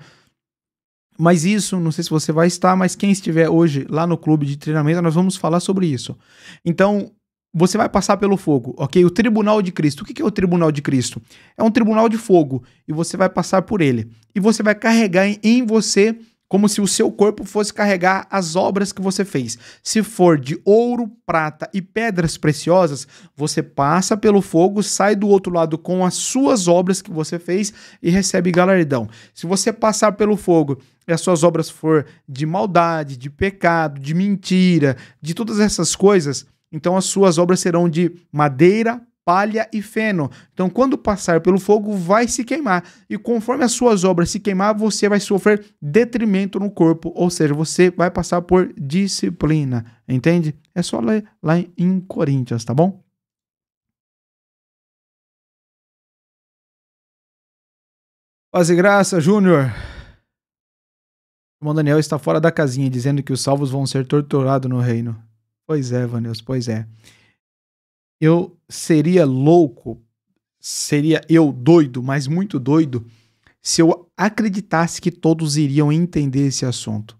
Mas isso, não sei se você vai estar, mas quem estiver hoje lá no clube de treinamento, nós vamos falar sobre isso. Então, você vai passar pelo fogo, ok? O tribunal de Cristo. O que é o tribunal de Cristo? É um tribunal de fogo e você vai passar por ele. E você vai carregar em você como se o seu corpo fosse carregar as obras que você fez. Se for de ouro, prata e pedras preciosas, você passa pelo fogo, sai do outro lado com as suas obras que você fez e recebe galardão. Se você passar pelo fogo e as suas obras for de maldade, de pecado, de mentira, de todas essas coisas, então as suas obras serão de madeira, palha e feno. Então, quando passar pelo fogo, vai se queimar. E conforme as suas obras se queimar, você vai sofrer detrimento no corpo. Ou seja, você vai passar por disciplina. Entende? É só ler lá em Coríntios, tá bom? Paz e graça, Júnior. O irmão Daniel está fora da casinha, dizendo que os salvos vão ser torturados no reino. Pois é, Vaneus, pois é. Eu seria louco, seria eu doido, mas muito doido, se eu acreditasse que todos iriam entender esse assunto.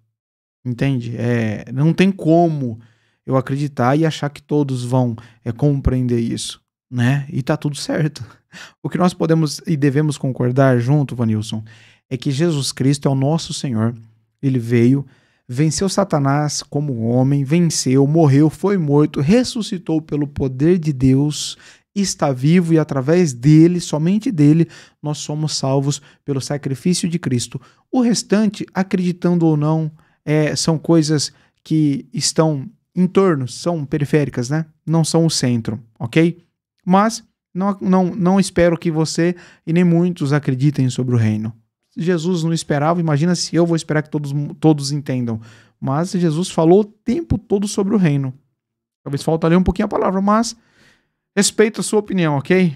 Entende? É, não tem como eu acreditar e achar que todos vão é, compreender isso. né? E tá tudo certo. O que nós podemos e devemos concordar junto, Vanilson, é que Jesus Cristo é o nosso Senhor. Ele veio, venceu Satanás como homem, venceu, morreu, foi morto, ressuscitou pelo poder de Deus, está vivo e através dele, somente dele, nós somos salvos pelo sacrifício de Cristo. O restante, acreditando ou não, é, são coisas que estão em torno, são periféricas, né? Não são o centro, ok? Mas não, não, não espero que você e nem muitos acreditem sobre o reino. Jesus não esperava, imagina se eu vou esperar que todos, todos entendam. Mas Jesus falou o tempo todo sobre o reino. Talvez falta ali um pouquinho a palavra, mas respeito a sua opinião, ok?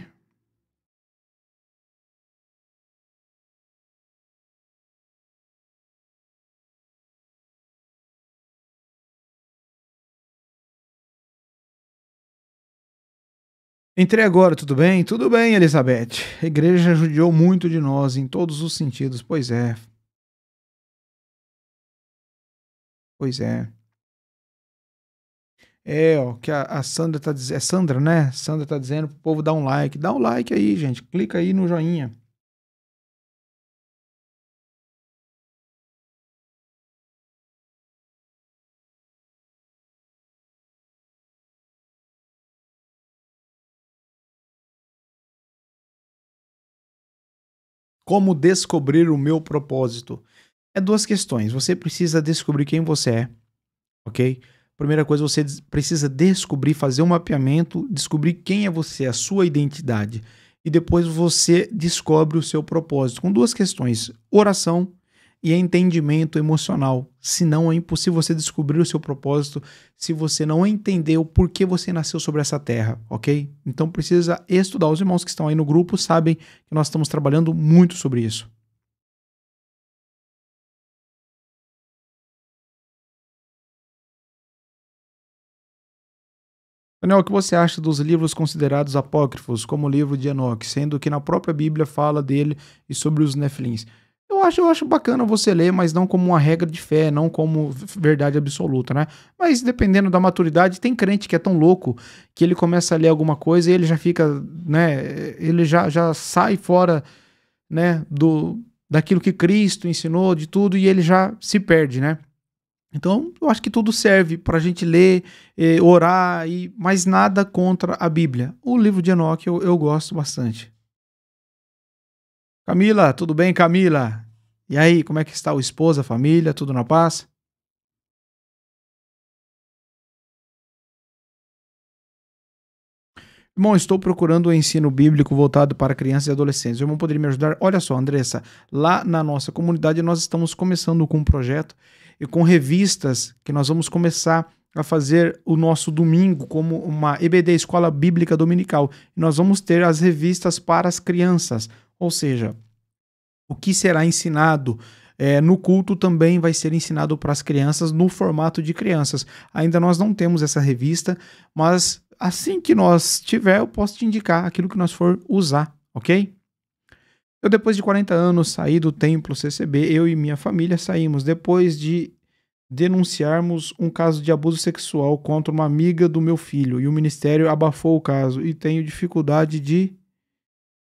Entrei agora, tudo bem? Tudo bem, Elizabeth. A igreja judiou muito de nós em todos os sentidos. Pois é. Pois é. É, ó, que a, a Sandra tá dizendo. É Sandra, né? Sandra tá dizendo pro povo dar um like. Dá um like aí, gente. Clica aí no joinha. Como descobrir o meu propósito? É duas questões. Você precisa descobrir quem você é, ok? Primeira coisa, você precisa descobrir, fazer um mapeamento, descobrir quem é você, a sua identidade. E depois você descobre o seu propósito. Com duas questões: oração e entendimento emocional. Senão é impossível você descobrir o seu propósito se você não entender o porquê você nasceu sobre essa terra, ok? Então precisa estudar. Os irmãos que estão aí no grupo sabem que nós estamos trabalhando muito sobre isso. Daniel, o que você acha dos livros considerados apócrifos, como o livro de Enoch, sendo que na própria Bíblia fala dele e sobre os nefilins? Eu acho, eu acho bacana você ler, mas não como uma regra de fé, não como verdade absoluta, né? Mas dependendo da maturidade, tem crente que é tão louco que ele começa a ler alguma coisa e ele já fica, né? Ele já, já sai fora, né? Do, daquilo que Cristo ensinou, de tudo, e ele já se perde, né? Então, eu acho que tudo serve para a gente ler, eh, orar, e mas nada contra a Bíblia. O livro de Enoque eu, eu gosto bastante. Camila, tudo bem, Camila? E aí, como é que está o esposa, a família, tudo na paz? Irmão, estou procurando o um ensino bíblico voltado para crianças e adolescentes. Irmão poderia me ajudar? Olha só, Andressa, lá na nossa comunidade nós estamos começando com um projeto e com revistas que nós vamos começar a fazer o nosso domingo como uma EBD, Escola Bíblica Dominical. E nós vamos ter as revistas para as crianças. Ou seja, o que será ensinado é, no culto também vai ser ensinado para as crianças no formato de crianças. Ainda nós não temos essa revista, mas assim que nós tiver, eu posso te indicar aquilo que nós for usar, ok? Eu, depois de 40 anos, saí do templo CCB, eu e minha família saímos depois de denunciarmos um caso de abuso sexual contra uma amiga do meu filho e o ministério abafou o caso e tenho dificuldade de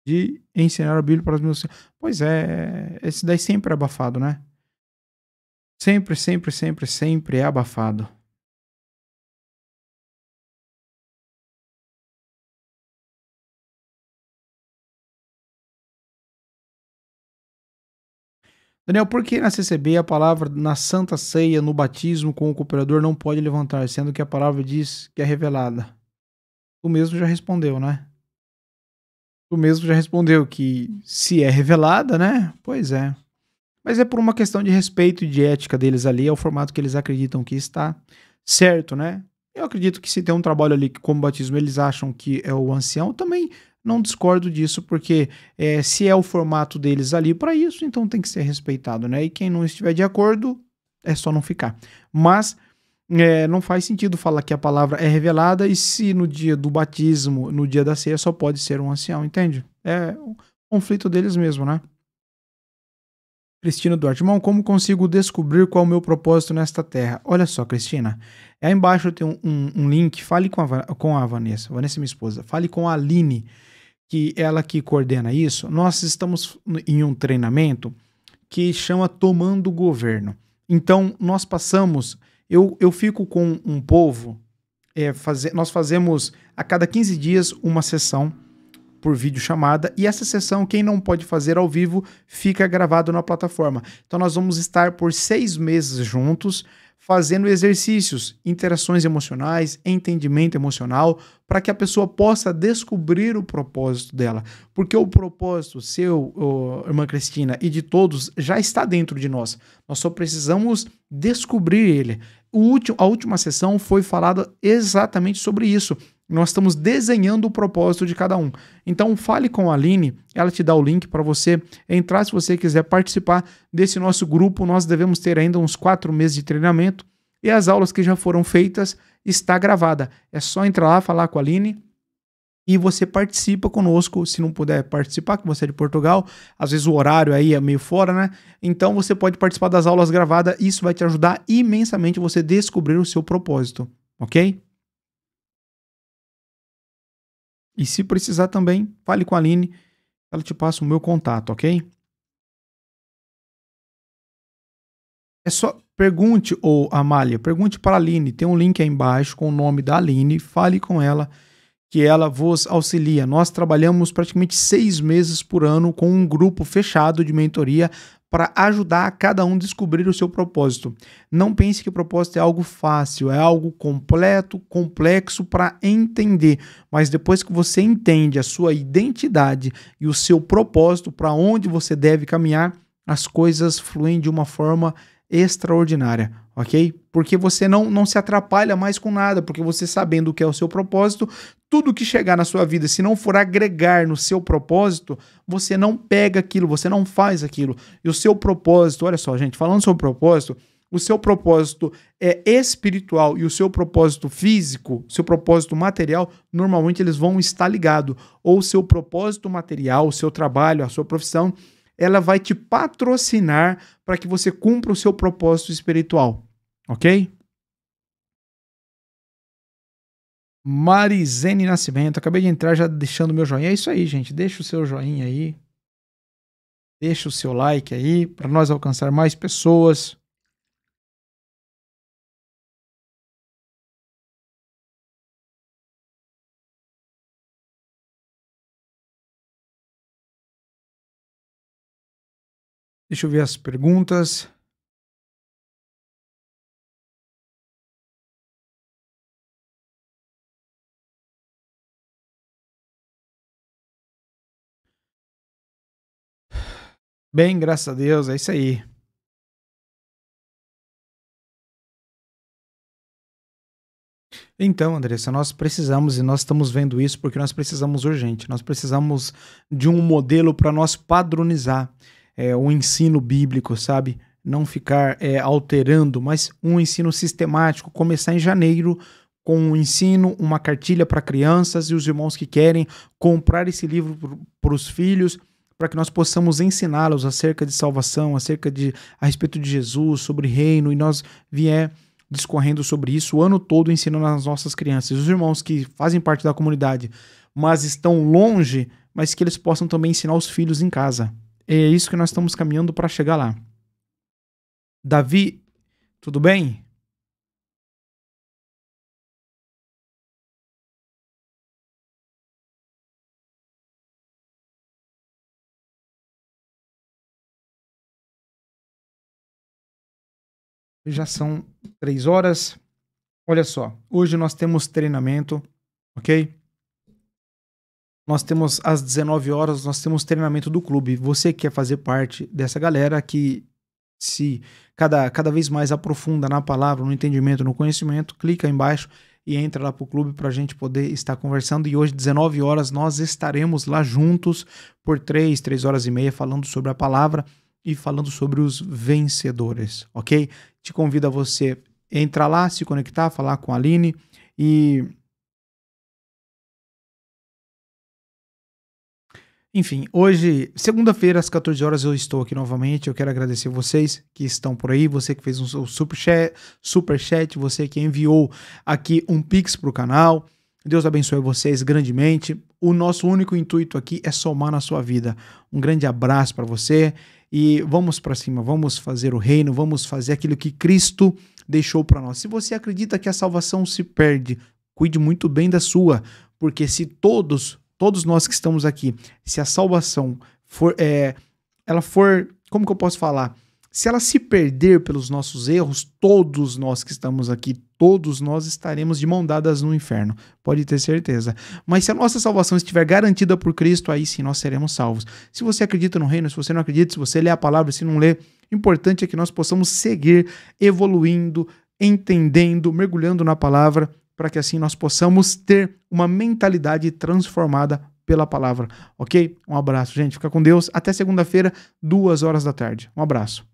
de ensinar a Bíblia para os meus Pois é, esse daí sempre é abafado, né? Sempre, sempre, sempre, sempre é abafado. Daniel, por que na CCB a palavra na Santa Ceia, no batismo com o cooperador, não pode levantar, sendo que a palavra diz que é revelada? Tu mesmo já respondeu, né? Tu mesmo já respondeu que se é revelada, né? Pois é. Mas é por uma questão de respeito e de ética deles ali, é o formato que eles acreditam que está certo, né? Eu acredito que se tem um trabalho ali que, como batismo, eles acham que é o ancião, também não discordo disso, porque é, se é o formato deles ali para isso, então tem que ser respeitado, né? E quem não estiver de acordo, é só não ficar. Mas é, não faz sentido falar que a palavra é revelada e se no dia do batismo, no dia da ceia, só pode ser um ancião, entende? É um conflito deles mesmo, né? Cristina Duarte, irmão, como consigo descobrir qual é o meu propósito nesta terra? Olha só, Cristina, aí embaixo tem um, um, um link, fale com a, com a Vanessa, Vanessa é minha esposa, fale com a Aline, que ela que coordena isso. Nós estamos em um treinamento que chama Tomando o Governo. Então, nós passamos, eu, eu fico com um povo, é, fazer, nós fazemos a cada 15 dias uma sessão por vídeo chamada e essa sessão, quem não pode fazer ao vivo, fica gravado na plataforma. Então nós vamos estar por seis meses juntos fazendo exercícios, interações emocionais, entendimento emocional, para que a pessoa possa descobrir o propósito dela. Porque o propósito seu, oh, irmã Cristina, e de todos já está dentro de nós. Nós só precisamos descobrir ele. Último, a última sessão foi falada exatamente sobre isso. Nós estamos desenhando o propósito de cada um. Então fale com a Aline, ela te dá o link para você entrar se você quiser participar desse nosso grupo. Nós devemos ter ainda uns quatro meses de treinamento e as aulas que já foram feitas está gravada. É só entrar lá, falar com a Aline e você participa conosco. Se não puder participar, que você é de Portugal, às vezes o horário aí é meio fora, né? Então você pode participar das aulas gravadas. Isso vai te ajudar imensamente você descobrir o seu propósito, ok? E se precisar também, fale com a Aline, ela te passa o meu contato, ok? É só pergunte, ou Amália, pergunte para a Aline, tem um link aí embaixo com o nome da Aline, fale com ela, que ela vos auxilia. Nós trabalhamos praticamente seis meses por ano com um grupo fechado de mentoria para ajudar cada um a descobrir o seu propósito. Não pense que o propósito é algo fácil, é algo completo, complexo para entender, mas depois que você entende a sua identidade e o seu propósito, para onde você deve caminhar, as coisas fluem de uma forma extraordinária, ok? Porque você não, não se atrapalha mais com nada, porque você sabendo o que é o seu propósito, tudo que chegar na sua vida, se não for agregar no seu propósito, você não pega aquilo, você não faz aquilo. E o seu propósito, olha só, gente, falando sobre propósito, o seu propósito é espiritual e o seu propósito físico, seu propósito material, normalmente eles vão estar ligados. Ou o seu propósito material, o seu trabalho, a sua profissão, ela vai te patrocinar para que você cumpra o seu propósito espiritual, ok? Marizene Nascimento, acabei de entrar já deixando meu joinha. É isso aí, gente. Deixa o seu joinha aí. Deixa o seu like aí para nós alcançar mais pessoas. Deixa eu ver as perguntas. Bem, graças a Deus, é isso aí. Então, Andressa, nós precisamos, e nós estamos vendo isso porque nós precisamos urgente, nós precisamos de um modelo para nós padronizar é, o ensino bíblico, sabe? Não ficar é, alterando, mas um ensino sistemático. Começar em janeiro com um ensino, uma cartilha para crianças e os irmãos que querem comprar esse livro para os filhos, para que nós possamos ensiná-los acerca de salvação, acerca de a respeito de Jesus, sobre reino, e nós vier discorrendo sobre isso o ano todo ensinando as nossas crianças. Os irmãos que fazem parte da comunidade, mas estão longe, mas que eles possam também ensinar os filhos em casa. É isso que nós estamos caminhando para chegar lá. Davi, tudo bem? Já são três horas. Olha só, hoje nós temos treinamento, ok? Nós temos às 19 horas, nós temos treinamento do clube. Você quer fazer parte dessa galera que se cada, cada vez mais aprofunda na palavra, no entendimento, no conhecimento, clica embaixo e entra lá para o clube para a gente poder estar conversando. E hoje, 19 horas, nós estaremos lá juntos por 3, 3 horas e meia, falando sobre a palavra e falando sobre os vencedores, ok? Te convido a você entrar lá, se conectar, falar com a Aline e Enfim, hoje, segunda-feira, às 14 horas, eu estou aqui novamente. Eu quero agradecer vocês que estão por aí, você que fez um super chat, super chat você que enviou aqui um pix para o canal. Deus abençoe vocês grandemente. O nosso único intuito aqui é somar na sua vida. Um grande abraço para você e vamos para cima, vamos fazer o reino, vamos fazer aquilo que Cristo deixou para nós. Se você acredita que a salvação se perde, cuide muito bem da sua, porque se todos, todos nós que estamos aqui, se a salvação for, é, ela for, como que eu posso falar? Se ela se perder pelos nossos erros, todos nós que estamos aqui, todos nós estaremos de mão dadas no inferno. Pode ter certeza. Mas se a nossa salvação estiver garantida por Cristo, aí sim nós seremos salvos. Se você acredita no reino, se você não acredita, se você lê a palavra, se não lê, importante é que nós possamos seguir evoluindo, entendendo, mergulhando na palavra, para que assim nós possamos ter uma mentalidade transformada pela palavra, ok? Um abraço, gente. Fica com Deus. Até segunda-feira, duas horas da tarde. Um abraço.